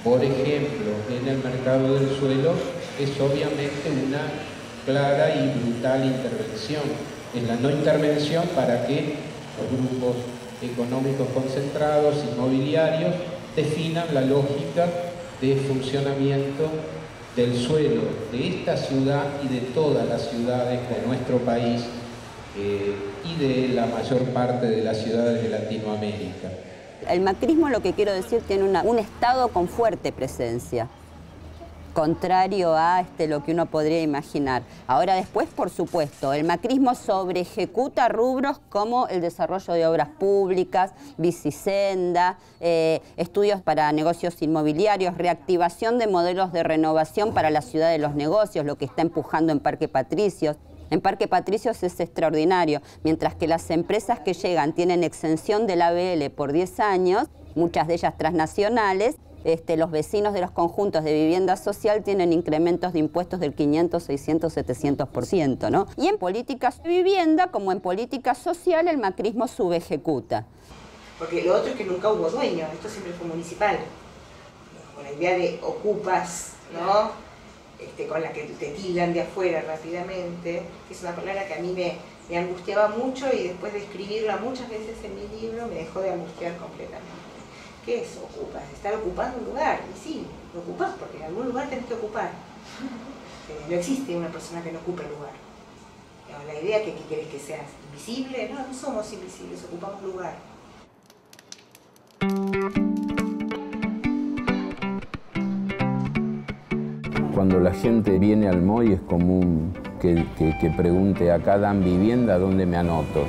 por ejemplo, en el mercado del suelo, es obviamente una clara y brutal intervención. Es la no intervención para que los grupos económicos concentrados, inmobiliarios, definan la lógica de funcionamiento del suelo de esta ciudad y de todas las ciudades de nuestro país eh, y de la mayor parte de las ciudades de Latinoamérica. El macrismo, lo que quiero decir, tiene un Estado con fuerte presencia contrario a este, lo que uno podría imaginar. Ahora después, por supuesto, el macrismo sobre ejecuta rubros como el desarrollo de obras públicas, bicisenda, eh, estudios para negocios inmobiliarios, reactivación de modelos de renovación para la ciudad de los negocios, lo que está empujando en Parque Patricios. En Parque Patricios es extraordinario, mientras que las empresas que llegan tienen exención del ABL por 10 años, muchas de ellas transnacionales, este, los vecinos de los conjuntos de vivienda social tienen incrementos de impuestos del 500, 600, 700%, ¿no? Y en políticas de vivienda, como en política social, el macrismo subejecuta. Porque lo otro es que nunca hubo dueño, esto siempre fue municipal. Con la idea de ocupas, ¿no? Este, con la que te tildan de afuera rápidamente, que es una palabra que a mí me, me angustiaba mucho y después de escribirla muchas veces en mi libro me dejó de angustiar completamente. ¿Qué es ocupas? Estar ocupando un lugar. Y sí, lo ocupas porque en algún lugar tenés que ocupar. Eh, no existe una persona que no ocupe el lugar. La idea que, que querés que seas invisible, no, no somos invisibles, ocupamos lugar. Cuando la gente viene al MOI es común que, que pregunte, acá dan vivienda, ¿dónde me anoto?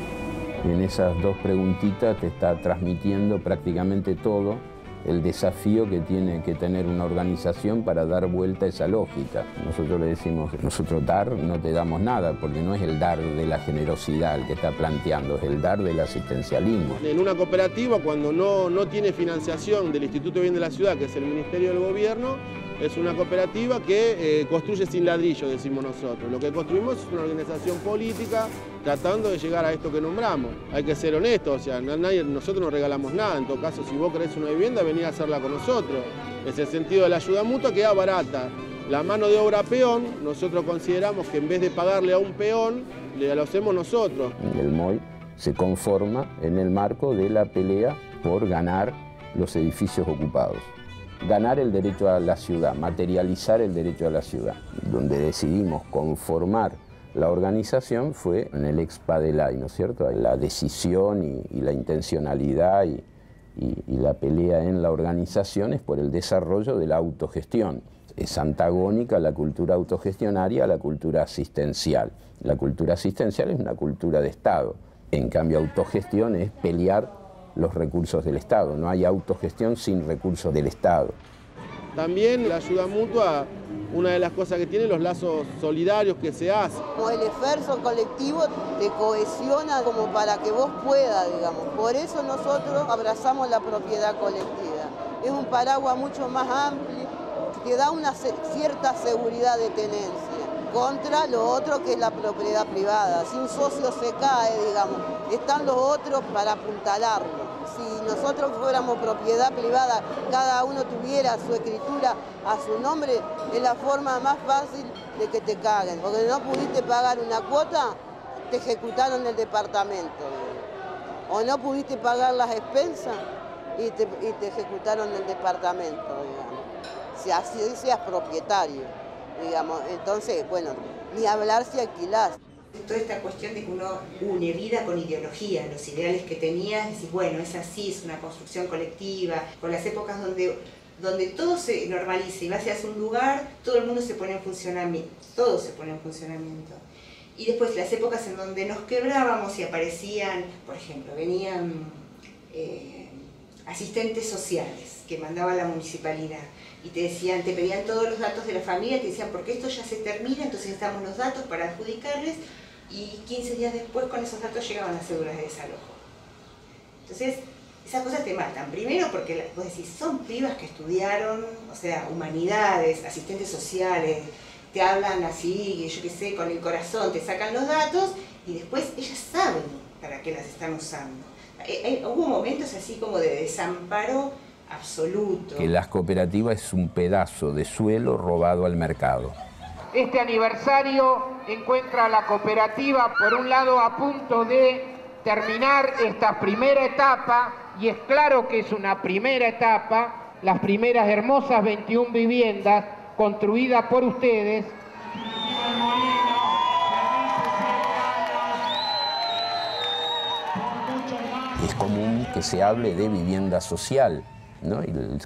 En esas dos preguntitas te está transmitiendo prácticamente todo el desafío que tiene que tener una organización para dar vuelta a esa lógica. Nosotros le decimos, nosotros dar no te damos nada, porque no es el dar de la generosidad el que está planteando, es el dar del asistencialismo. En una cooperativa, cuando no, no tiene financiación del Instituto de Bien de la Ciudad, que es el Ministerio del Gobierno, es una cooperativa que eh, construye sin ladrillo, decimos nosotros. Lo que construimos es una organización política tratando de llegar a esto que nombramos. Hay que ser honestos, o sea, nadie, nosotros no regalamos nada. En todo caso, si vos querés una vivienda, vení a hacerla con nosotros. Es el sentido de la ayuda mutua, queda barata. La mano de obra peón, nosotros consideramos que en vez de pagarle a un peón, le lo hacemos nosotros. El MOI se conforma en el marco de la pelea por ganar los edificios ocupados ganar el derecho a la ciudad, materializar el derecho a la ciudad. Donde decidimos conformar la organización fue en el ex Padelay, ¿no es cierto? La decisión y, la intencionalidad y, la pelea en la organización es por el desarrollo de la autogestión. Es antagónica la cultura autogestionaria a la cultura asistencial. La cultura asistencial es una cultura de Estado. En cambio, autogestión es pelear los recursos del Estado. No hay autogestión sin recursos del Estado. También la ayuda mutua, una de las cosas que tiene, los lazos solidarios que se hacen. El esfuerzo colectivo te cohesiona como para que vos puedas, digamos. Por eso nosotros abrazamos la propiedad colectiva. Es un paraguas mucho más amplio que da una cierta seguridad de tenencia contra lo otro que es la propiedad privada. Si un socio se cae, digamos, están los otros para apuntalarlo nosotros fuéramos propiedad privada, cada uno tuviera su escritura a su nombre, es la forma más fácil de que te caguen. Porque no pudiste pagar una cuota, te ejecutaron el departamento. O no pudiste pagar las expensas y te, ejecutaron el departamento, digamos. Si así seas propietario, digamos. Entonces, bueno, ni hablar si alquilás toda esta cuestión de que uno une vida con ideología, los ideales que tenías, decís, bueno, es así, es una construcción colectiva, con las épocas donde, donde todo se normaliza y vas hacia un lugar, todo el mundo se pone en funcionamiento, todo se pone en funcionamiento. Y después las épocas en donde nos quebrábamos y aparecían, por ejemplo, venían eh, asistentes sociales que mandaba la municipalidad y te decían, te pedían todos los datos de la familia, te decían, porque esto ya se termina, entonces necesitamos los datos para adjudicarles, y 15 días después con esos datos llegaban las cédulas de desalojo. Entonces, esas cosas te matan. Primero porque vos decís, son pibas que estudiaron, o sea, humanidades, asistentes sociales, te hablan así, yo qué sé, con el corazón, te sacan los datos y después ellas saben para qué las están usando. Eh, eh, hubo momentos así como de desamparo absoluto. Que las cooperativas es un pedazo de suelo robado al mercado. Este aniversario encuentra la cooperativa, por un lado, a punto de terminar esta primera etapa, y es claro que es una primera etapa, las primeras hermosas 21 viviendas construidas por ustedes. Es común que se hable de vivienda social, ¿no?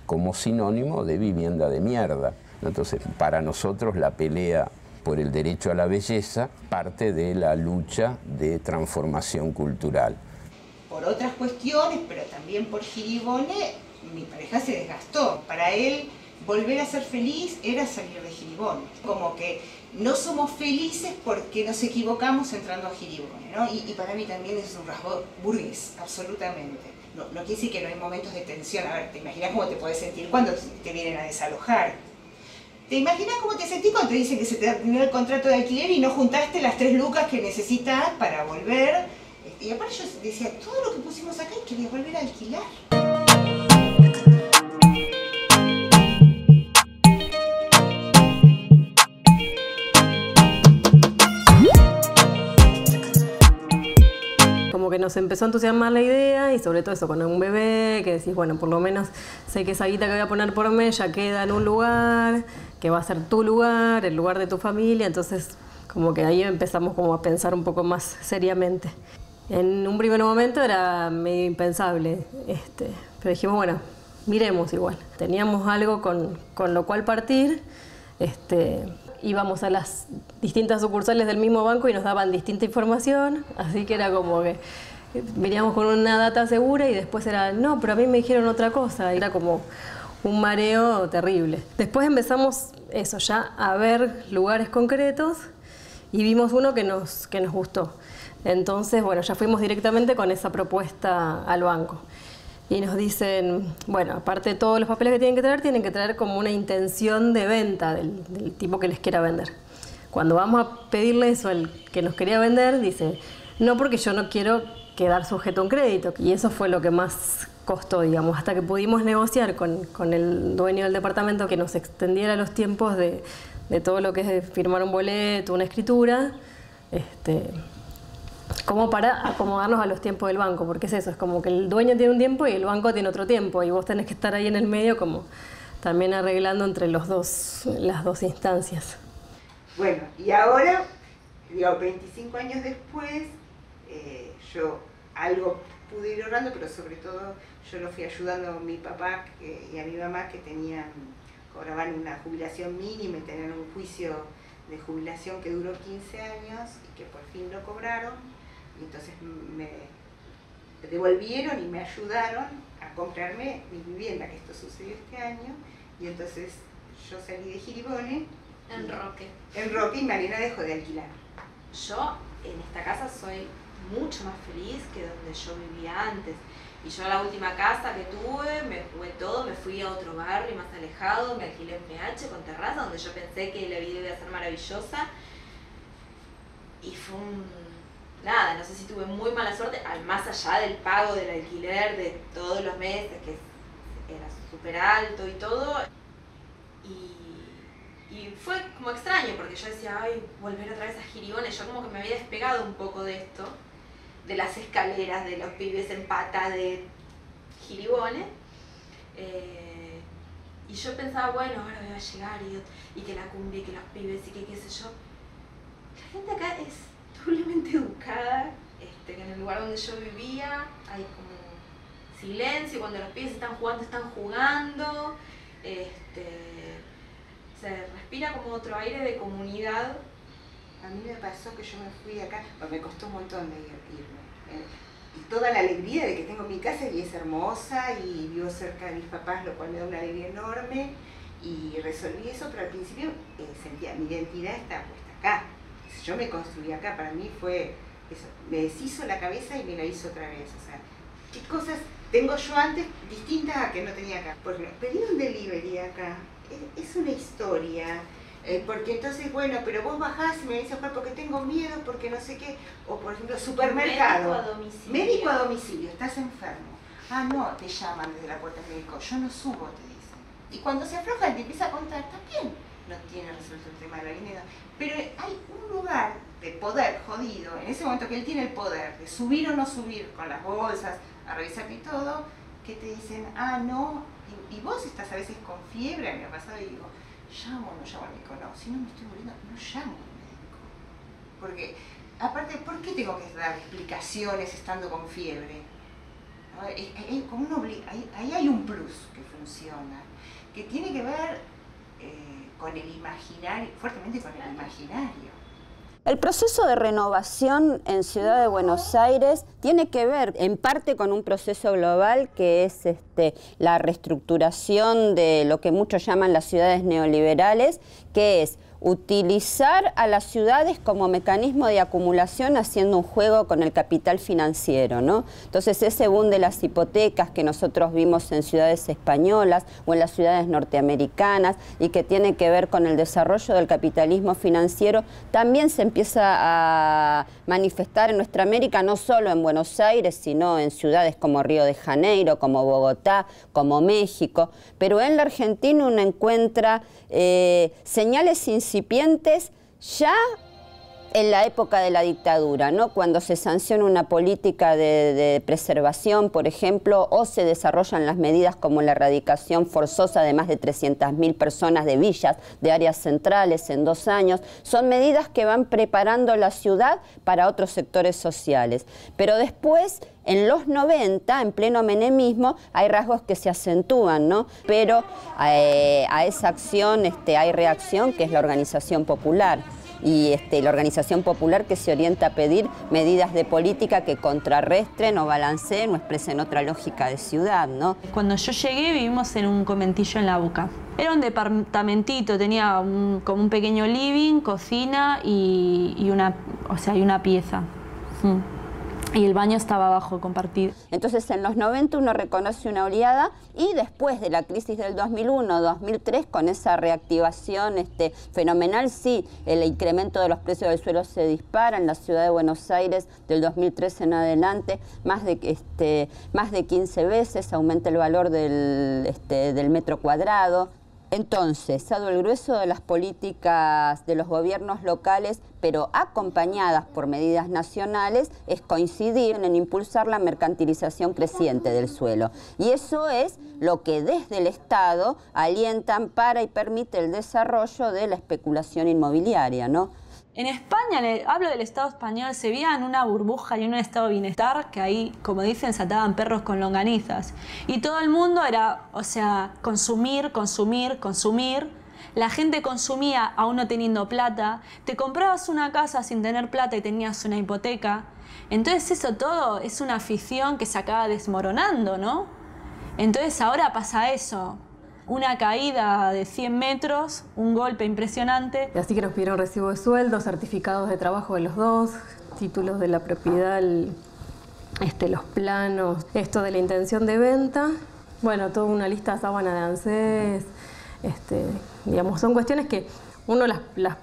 como sinónimo de vivienda de mierda. Entonces, para nosotros la pelea por el derecho a la belleza parte de la lucha de transformación cultural. Por otras cuestiones, pero también por Giribone, mi pareja se desgastó. Para él, volver a ser feliz era salir de Giribone. Como que no somos felices porque nos equivocamos entrando a Giribone, ¿no? Y, para mí también es un rasgo burgués, absolutamente. No, no quiere decir que no hay momentos de tensión. A ver, ¿te imaginas cómo te puedes sentir cuando te vienen a desalojar? ¿Te imaginas cómo te sentís cuando te dicen que se te terminó el contrato de alquiler y no juntaste las tres lucas que necesitas para volver? Y aparte yo decía, todo lo que pusimos acá y quería volver a alquilar. Que nos empezó a entusiasmar la idea y sobre todo eso, con un bebé, que decís, bueno, por lo menos sé que esa guita que voy a poner por mes ya queda en un lugar, que va a ser tu lugar, el lugar de tu familia, entonces como que ahí empezamos como a pensar un poco más seriamente. En un primer momento era medio impensable, este, pero dijimos, bueno, miremos igual. Teníamos algo con, con lo cual partir, este, íbamos a las distintas sucursales del mismo banco y nos daban distinta información, así que era como que veníamos con una data segura y después era, no, pero a mí me dijeron otra cosa, era como un mareo terrible. Después empezamos eso, ya a ver lugares concretos y vimos uno que nos, que nos gustó. Entonces, bueno, ya fuimos directamente con esa propuesta al banco. Y nos dicen, bueno, aparte de todos los papeles que tienen que traer, tienen que traer como una intención de venta del, tipo que les quiera vender. Cuando vamos a pedirle eso al que nos quería vender, dice, no porque yo no quiero quedar sujeto a un crédito. Y eso fue lo que más costó, digamos, hasta que pudimos negociar con, con el dueño del departamento que nos extendiera los tiempos de, de todo lo que es firmar un boleto, una escritura, este, como para acomodarnos a los tiempos del banco, porque es eso, es como que el dueño tiene un tiempo y el banco tiene otro tiempo, y vos tenés que estar ahí en el medio como también arreglando entre los dos, las dos instancias. Bueno, y ahora, digo, 25 años después, eh, yo algo pude ir ahorrando, pero sobre todo yo lo fui ayudando a mi papá y a mi mamá que tenían, cobraban una jubilación mínima y tenían un juicio de jubilación que duró 15 años y que por fin lo cobraron. Y entonces me devolvieron y me ayudaron a comprarme mi vivienda, que esto sucedió este año. Y entonces yo salí de Giribone. En Roque. En Roque y Marina dejó de alquilar. Yo en esta casa soy mucho más feliz que donde yo vivía antes. Y yo la última casa que tuve, me jugué todo, me fui a otro barrio más alejado, me alquilé en PH con terraza, donde yo pensé que la vida iba a ser maravillosa. Y fue un... Nada, no sé si tuve muy mala suerte, al más allá del pago del alquiler de todos los meses, que era súper alto y todo. Y, y fue como extraño, porque yo decía, ay, volver otra vez a Giribones, yo como que me había despegado un poco de esto de las escaleras, de los pibes en pata, de giribones. Eh, y yo pensaba, bueno, ahora voy a llegar y, que la cumbia, y que los pibes, y que qué sé yo. La gente acá es doblemente educada, este, en el lugar donde yo vivía hay como silencio, cuando los pibes están jugando, están jugando. Este, se respira como otro aire de comunidad a mí me pasó que yo me fui acá, pues me costó un montón de irme. Eh, y toda la alegría de que tengo mi casa y es hermosa y vivo cerca de mis papás, lo cual me da una alegría enorme. Y resolví eso, pero al principio eh, sentía, mi identidad está puesta acá. Yo me construí acá, para mí fue eso, me deshizo la cabeza y me la hizo otra vez. O sea, ¿qué cosas tengo yo antes distintas a que no tenía acá? Por ejemplo, pedí un delivery acá, es, es una historia, Eh, porque entonces, bueno, pero vos bajás y me dices, porque tengo miedo, porque no sé qué. O por ejemplo, supermercado. Médico a domicilio. Médico a domicilio, estás enfermo. Ah, no, te llaman desde la puerta del médico. Yo no subo, te dicen. Y cuando se afloja y te empieza a contar, también no tiene resuelto el tema del dinero. Pero hay un lugar de poder jodido, en ese momento que él tiene el poder de subir o no subir con las bolsas, a revisar y todo, que te dicen, ah, no, y, vos estás a veces con fiebre, a mí me ha pasado y digo, llamo o no llamo al médico, no, si no me estoy muriendo, no llamo al médico. Porque, aparte, ¿por qué tengo que dar explicaciones estando con fiebre? Como obli- ahí, hay un plus que funciona, que tiene que ver con el imaginario, fuertemente con el imaginario. El proceso de renovación en Ciudad de Buenos Aires tiene que ver en parte con un proceso global que es este, la reestructuración de lo que muchos llaman las ciudades neoliberales, que es utilizar a las ciudades como mecanismo de acumulación haciendo un juego con el capital financiero, ¿no? Entonces ese boom de las hipotecas que nosotros vimos en ciudades españolas o en las ciudades norteamericanas y que tiene que ver con el desarrollo del capitalismo financiero, también se empieza a manifestar en nuestra América, no solo en Buenos Aires, sino en ciudades como Río de Janeiro, como Bogotá, como México, pero en la Argentina uno encuentra eh, señales incipientes ya en la época de la dictadura, ¿no? cuando se sanciona una política de, preservación, por ejemplo, o se desarrollan las medidas como la erradicación forzosa de más de 300.000 personas de villas, de áreas centrales en dos años, son medidas que van preparando la ciudad para otros sectores sociales. Pero después en los 90, en pleno menemismo, hay rasgos que se acentúan, ¿no? Pero eh, a esa acción este, hay reacción, que es la organización popular. Y este, la organización popular que se orienta a pedir medidas de política que contrarrestren o balanceen o expresen otra lógica de ciudad, ¿no? Cuando yo llegué vivimos en un conventillo en la Boca. Era un departamentito, tenía un- como un pequeño living, cocina y, y una, o sea, y una pieza. Mm. Y el baño estaba abajo compartido. Entonces en los 90 uno reconoce una oleada y después de la crisis del 2001-2003 con esa reactivación este, fenomenal, sí, el incremento de los precios del suelo se dispara en la ciudad de Buenos Aires del 2003 en adelante, más de, este, más de 15 veces aumenta el valor del, este, del metro cuadrado. Entonces, dado el grueso de las políticas de los gobiernos locales, pero acompañadas por medidas nacionales, es coincidir en impulsar la mercantilización creciente del suelo. Y eso es lo que desde el Estado alientan para y permite el desarrollo de la especulación inmobiliaria, ¿no? En España, en hablo del Estado español, se veía en una burbuja y en un estado bienestar que ahí, como dicen, se ataban perros con longanizas. Y todo el mundo era, o sea, consumir, consumir, consumir. La gente consumía aún no teniendo plata. Te comprabas una casa sin tener plata y tenías una hipoteca. Entonces eso todo es una afición que se acaba desmoronando, ¿no? Entonces ahora pasa eso. Una caída de 100 metros, un golpe impresionante. Así que nos pidieron recibo de sueldo, certificados de trabajo de los dos, títulos de la propiedad, el- este, los planos, esto de la intención de venta. Bueno, toda una lista de sábana de ANSES. Este, digamos, son cuestiones que uno las, las-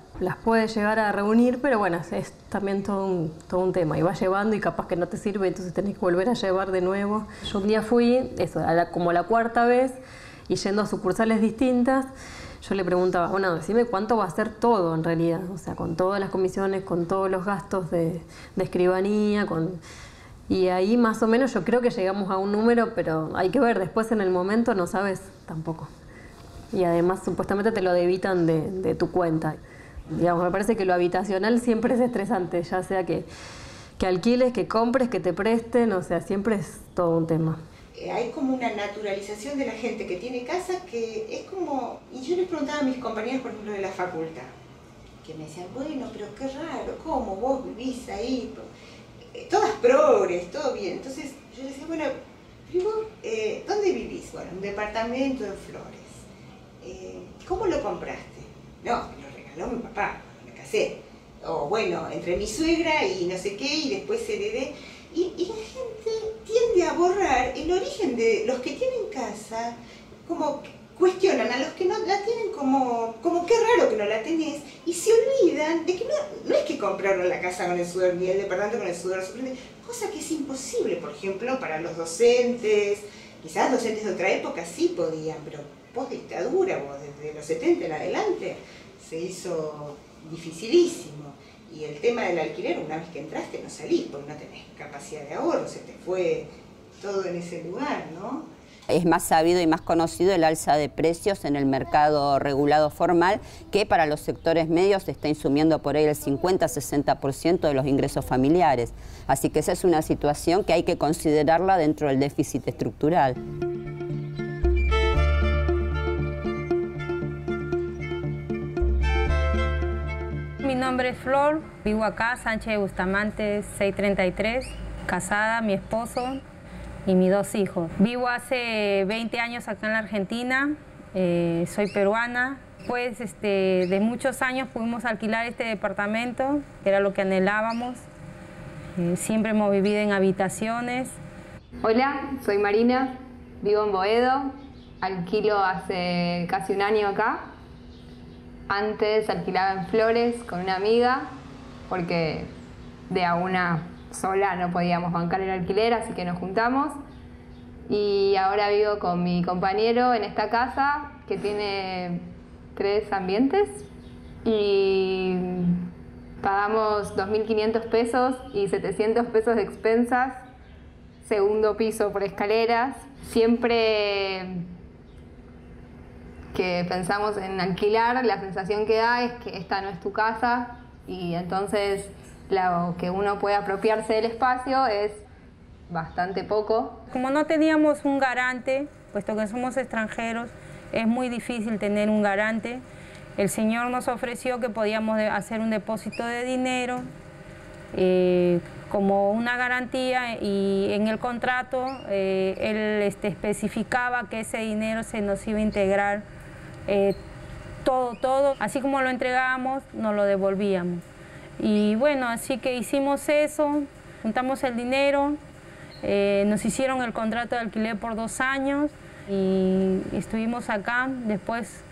puede llegar a reunir, pero bueno, es, también todo un, todo un tema. Y va llevando y capaz que no te sirve, entonces tenés que volver a llevar de nuevo. Yo un día fui, eso, a la- como la cuarta vez, y yendo a sucursales distintas, yo le preguntaba, bueno, decime cuánto va a ser todo en realidad, o sea, con todas las comisiones, con todos los gastos de, escribanía, con... Y ahí más o menos yo creo que llegamos a un número, pero hay que ver, después en el momento no sabes tampoco. Y además supuestamente te lo debitan de, de tu cuenta. Digamos, me parece que lo habitacional siempre es estresante, ya sea que, que alquiles, que compres, que te presten, o sea, siempre es todo un tema. Eh, hay como una naturalización de la gente que tiene casa que es como... Y yo les preguntaba a mis compañeros, por ejemplo, de la facultad, que me decían, bueno, pero qué raro, ¿cómo vos vivís ahí? Eh, Todas progres, todo bien. Entonces yo les decía, bueno, ¿y vos, eh, ¿dónde vivís? Bueno, un departamento en Flores. ¿Cómo lo compraste? No, me lo regaló mi papá, me casé. O bueno, entre mi suegra y no sé qué, y después heredé. Y, la gente tiende a borrar el origen de los que tienen casa, como cuestionan a los que no la tienen como, como qué raro que no la tenés y se olvidan de que no, es que compraron la casa con el sudor ni el con el sudor suplente, cosa que es imposible, por ejemplo, para los docentes, quizás docentes de otra época sí podían, pero post dictadura o desde los 70 en adelante se hizo dificilísimo. Y el tema del alquiler, una vez que entraste no salís porque no tenés capacidad de ahorro, se te fue todo en ese lugar, ¿no? Es más sabido y más conocido el alza de precios en el mercado regulado formal, que para los sectores medios está insumiendo por ahí el 50-60% de los ingresos familiares. Así que esa es una situación que hay que considerarla dentro del déficit estructural. Nombre es Flor, vivo acá, Sánchez Bustamante 633, casada, mi esposo y mis dos hijos. Vivo hace 20 años acá en la Argentina, eh, soy peruana. Pues este, de muchos años pudimos alquilar este departamento, que era lo que anhelábamos. Eh, siempre hemos vivido en habitaciones. Hola, soy Marina, vivo en Boedo, alquilo hace casi un año acá. Antes alquilaba en Flores con una amiga porque de a una sola no podíamos bancar el alquiler, así que nos juntamos. Y ahora vivo con mi compañero en esta casa que tiene tres ambientes y pagamos 2.500 pesos y 700 pesos de expensas, segundo piso por escaleras. Siempre que pensamos en alquilar, la sensación que da es que esta no es tu casa y entonces lo que uno puede apropiarse del espacio es bastante poco. Como no teníamos un garante, puesto que somos extranjeros, es muy difícil tener un garante. El señor nos ofreció que podíamos hacer un depósito de dinero eh, como una garantía y en el contrato eh, él este, especificaba que ese dinero se nos iba a integrar eh, todo, todo, así como lo entregábamos, nos lo devolvíamos. Y bueno, así que hicimos eso, juntamos el dinero, eh, nos hicieron el contrato de alquiler por dos años y estuvimos acá. Después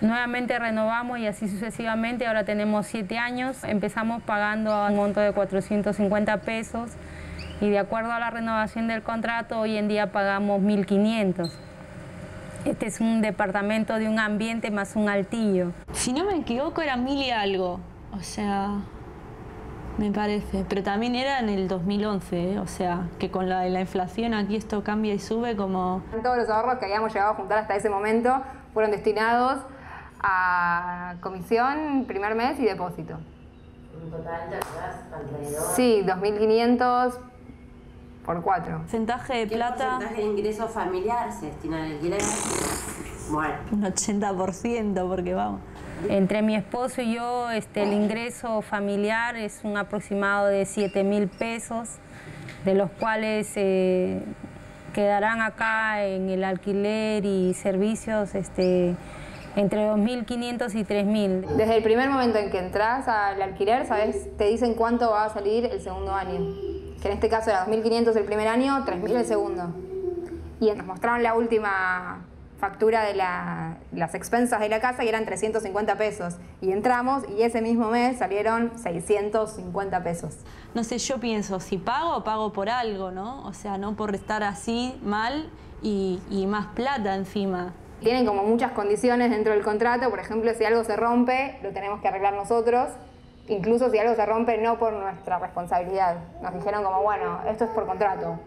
nuevamente renovamos y así sucesivamente. Ahora tenemos siete años. Empezamos pagando un monto de 450 pesos y de acuerdo a la renovación del contrato hoy en día pagamos 1.500. Este es un departamento de un ambiente más un altillo. Si no me equivoco era mil y algo. O sea, me parece. Pero también era en el 2011, ¿eh? o sea, que con la, la inflación aquí esto cambia y sube como... Todos los ahorros que habíamos llegado a juntar hasta ese momento fueron destinados a comisión, primer mes y depósito. ¿Un total te alrededor? Sí, 2.500 por cuatro. Porcentaje de ¿Qué plata... porcentaje de ingreso familiar se destina al alquiler? Bueno. Un 80%, porque vamos. Entre mi esposo y yo, este, el ingreso familiar es un aproximado de 7 mil pesos, de los cuales eh, quedarán acá en el alquiler y servicios este, entre 2.500 y 3.000. Desde el primer momento en que entras al alquiler, ¿sabes? Te dicen cuánto va a salir el segundo año. Que en este caso era 2.500 el primer año, 3.000 el segundo. Y nos mostraron la última factura de la- las expensas de la casa y eran 350 pesos. Y entramos y ese mismo mes salieron 650 pesos. No sé, yo pienso, si pago, pago por algo, ¿no? O sea, no por estar así mal y, y más plata encima. Tienen como muchas condiciones dentro del contrato, por ejemplo, si algo se rompe, lo tenemos que arreglar nosotros, incluso si algo se rompe no por nuestra responsabilidad. Nos dijeron como, bueno, esto es por contrato.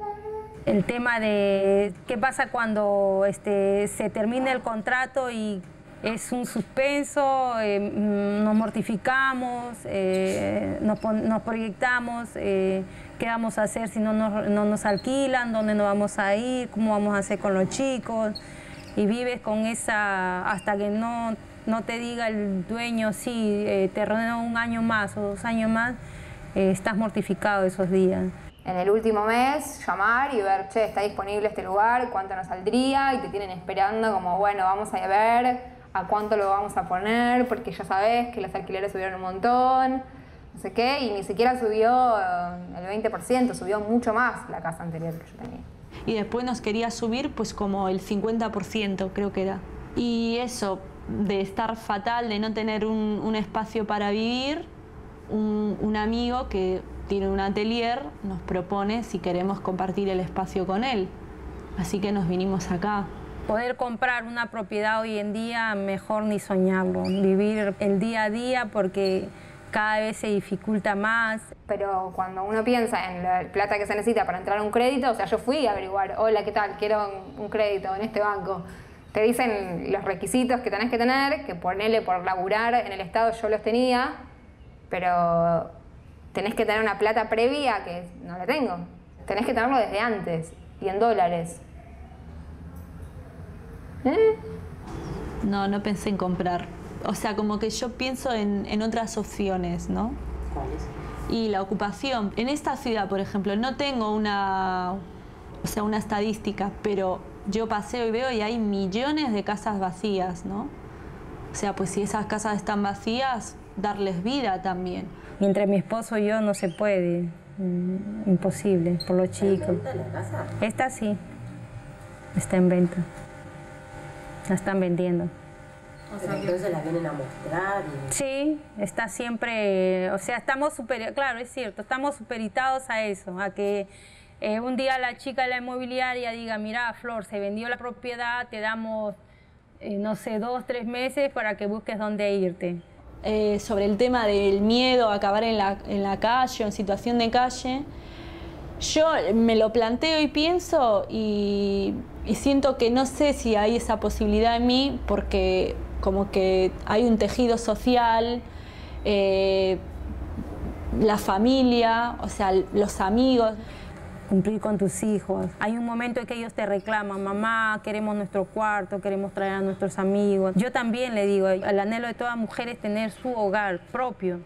El tema de qué pasa cuando este, se termina el contrato y es un suspenso, eh, mm, nos mortificamos, eh, nos, nos proyectamos, eh, qué vamos a hacer si no nos, no nos alquilan, dónde nos vamos a ir, cómo vamos a hacer con los chicos. Y vives con esa, hasta que no, no te diga el dueño, sí, eh, te renuevo un año más o dos años más, eh, estás mortificado esos días. En el último mes, llamar y ver, che, está disponible este lugar, cuánto nos saldría, y te tienen esperando como, bueno, vamos a ver a cuánto lo vamos a poner, porque ya sabes que los alquileres subieron un montón, no sé qué, y ni siquiera subió eh, el 20%, subió mucho más la casa anterior que yo tenía. Y después nos quería subir pues como el 50%, creo que era. Y eso, de estar fatal, de no tener un, un espacio para vivir, un, un amigo que tiene un atelier nos propone si queremos compartir el espacio con él. Así que nos vinimos acá. Poder comprar una propiedad hoy en día, mejor ni soñarlo. Vivir el día a día porque cada vez se dificulta más. Pero cuando uno piensa en la plata que se necesita para entrar a un crédito, o sea, yo fui a averiguar, hola, ¿qué tal? Quiero un crédito en este banco. Te dicen los requisitos que tenés que tener, que ponele por laburar en el Estado yo los tenía, pero tenés que tener una plata previa que no la tengo. Tenés que tenerlo desde antes y en dólares. ¿Eh? No, no pensé en comprar. O sea, como que yo pienso en, en otras opciones, ¿no? ¿Cuáles? Y la ocupación. En esta ciudad, por ejemplo, no tengo una, o sea, una estadística, pero yo paseo y veo y hay millones de casas vacías, ¿no? O sea, pues si esas casas están vacías, darles vida también. Mientras mi esposo y yo no se puede, mm, imposible, por los chicos. ¿Está la casa? Esta sí, está en venta. La están vendiendo. Pero entonces la vienen a mostrar y... Sí, está siempre, o sea, estamos super, claro, es cierto, estamos superitados a eso, a que eh, un día la chica de la inmobiliaria diga, mira, Flor, se vendió la propiedad, te damos, eh, no sé, dos, tres meses para que busques dónde irte. Eh, sobre el tema del miedo a acabar en la, la calle o en situación de calle, yo me lo planteo y pienso y, siento que no sé si hay esa posibilidad en mí porque como que hay un tejido social, la familia, o sea, los amigos. Cumplir con tus hijos. Hay un momento en que ellos te reclaman, mamá, queremos nuestro cuarto, queremos traer a nuestros amigos. Yo también le digo, el anhelo de toda mujer es tener su hogar propio,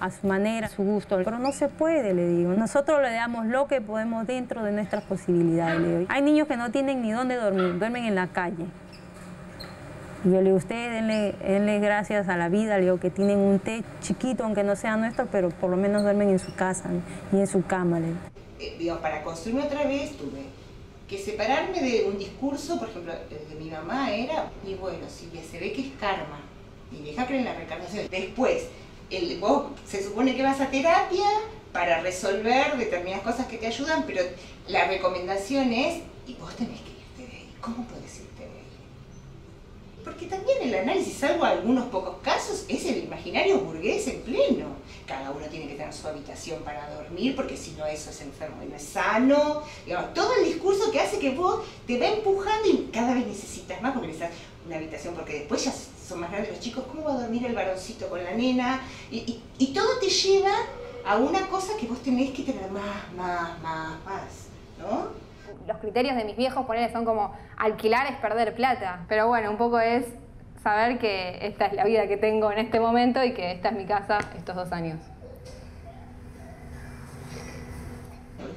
a su manera, a su gusto. Pero no se puede, le digo. Nosotros le damos lo que podemos dentro de nuestras posibilidades. Le digo. Hay niños que no tienen ni dónde dormir, duermen en la calle. Yo le digo, ustedes denle, denle gracias a la vida, le digo, que tienen un té chiquito, aunque no sea nuestro, pero por lo menos duermen en su casa y en su cama. Eh, para construirme otra vez tuve que separarme de un discurso, por ejemplo, de mi mamá era, y bueno, Silvia, se ve que es karma. Mi vieja cree en la reencarnación. Después, el, vos se supone que vas a terapia para resolver determinadas cosas que te ayudan, pero la recomendación es, y vos tenés que irte de ahí. ¿Cómo ahí? Porque también el análisis, salvo algunos pocos casos, es el imaginario burgués en pleno. Cada uno tiene que tener su habitación para dormir, porque si no eso es enfermo y no es sano. Todo el discurso que hace que vos te va empujando y cada vez necesitas más, porque necesitas una habitación, porque después ya son más grandes los chicos, ¿cómo va a dormir el varoncito con la nena? Y, y todo te lleva a una cosa que vos tenés que tener más, más, más, más, ¿no? Los criterios de mis viejos, ponerle, son como alquilar es perder plata. Pero bueno, un poco es saber que esta es la vida que tengo en este momento y que esta es mi casa estos dos años.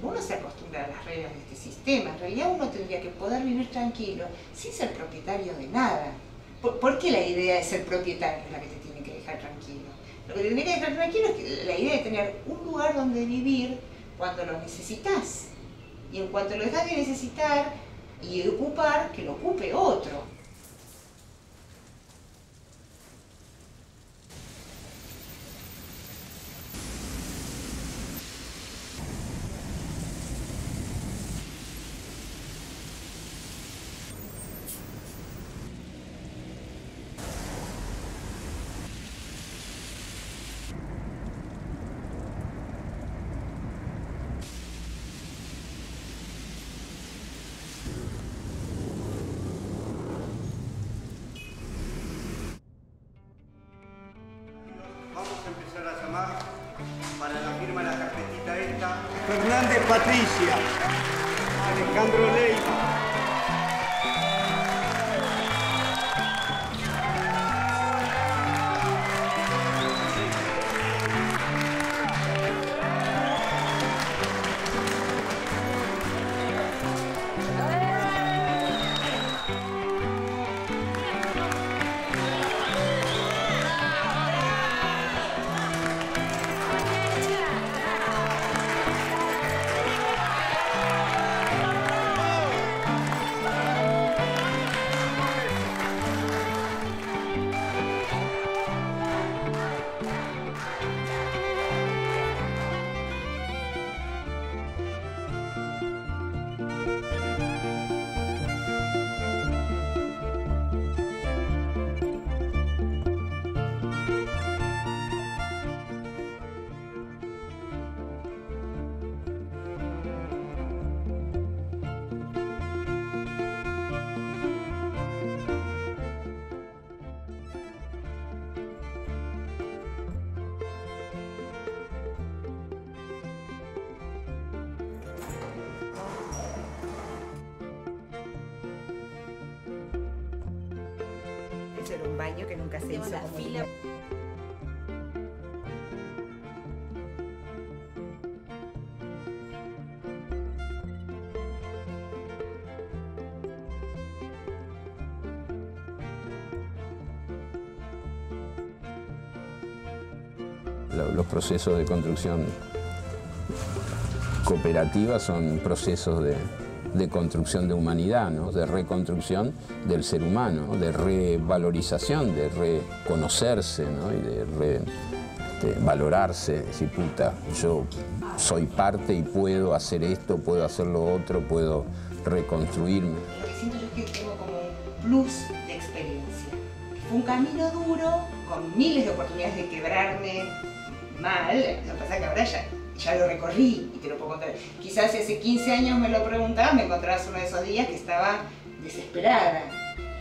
Uno se acostumbra a las reglas de este sistema. En realidad uno tendría que poder vivir tranquilo, sin ser propietario de nada. ¿Por, por qué la idea de ser propietario es la que te tiene que dejar tranquilo? Lo que te tiene que dejar tranquilo es que la idea de tener un lugar donde vivir cuando lo necesitas. Y en cuanto lo dejas de necesitar y ocupar, que lo ocupe otro. Hacer un baño que nunca se hizo como fila. Lo- Los procesos de construcción cooperativa son procesos de, de construcción de humanidad, ¿no? de reconstrucción del ser humano, de revalorización, de reconocerse ¿no? y de re- de valorarse. Decir, puta, yo soy parte y puedo hacer esto, puedo hacer lo otro, puedo reconstruirme. Lo que siento yo es que tengo como un plus de experiencia. Fue un camino duro, con miles de oportunidades de quebrarme mal. Lo que pasa es que ahora ya, ya lo recorrí y te lo. Quizás si hace 15 años me lo preguntabas, me encontrabas uno de esos días que estaba desesperada.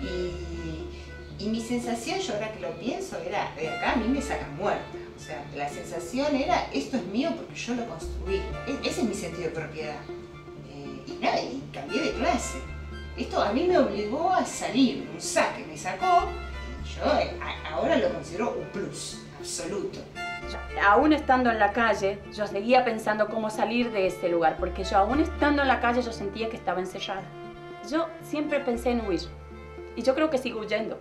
Y, y mi sensación, yo ahora que lo pienso, era, de acá a mí me sacan muerta. O sea, la sensación era, esto es mío porque yo lo construí. E- ese es mi sentido de propiedad. Eh, y nada, y cambié de clase. Esto a mí me obligó a salir, un saque me sacó, y yo eh, ahora lo considero un plus absoluto. Aún estando en la calle, yo seguía pensando cómo salir de ese lugar, porque yo aún estando en la calle yo sentía que estaba encerrada. Yo siempre pensé en huir y yo creo que sigo huyendo.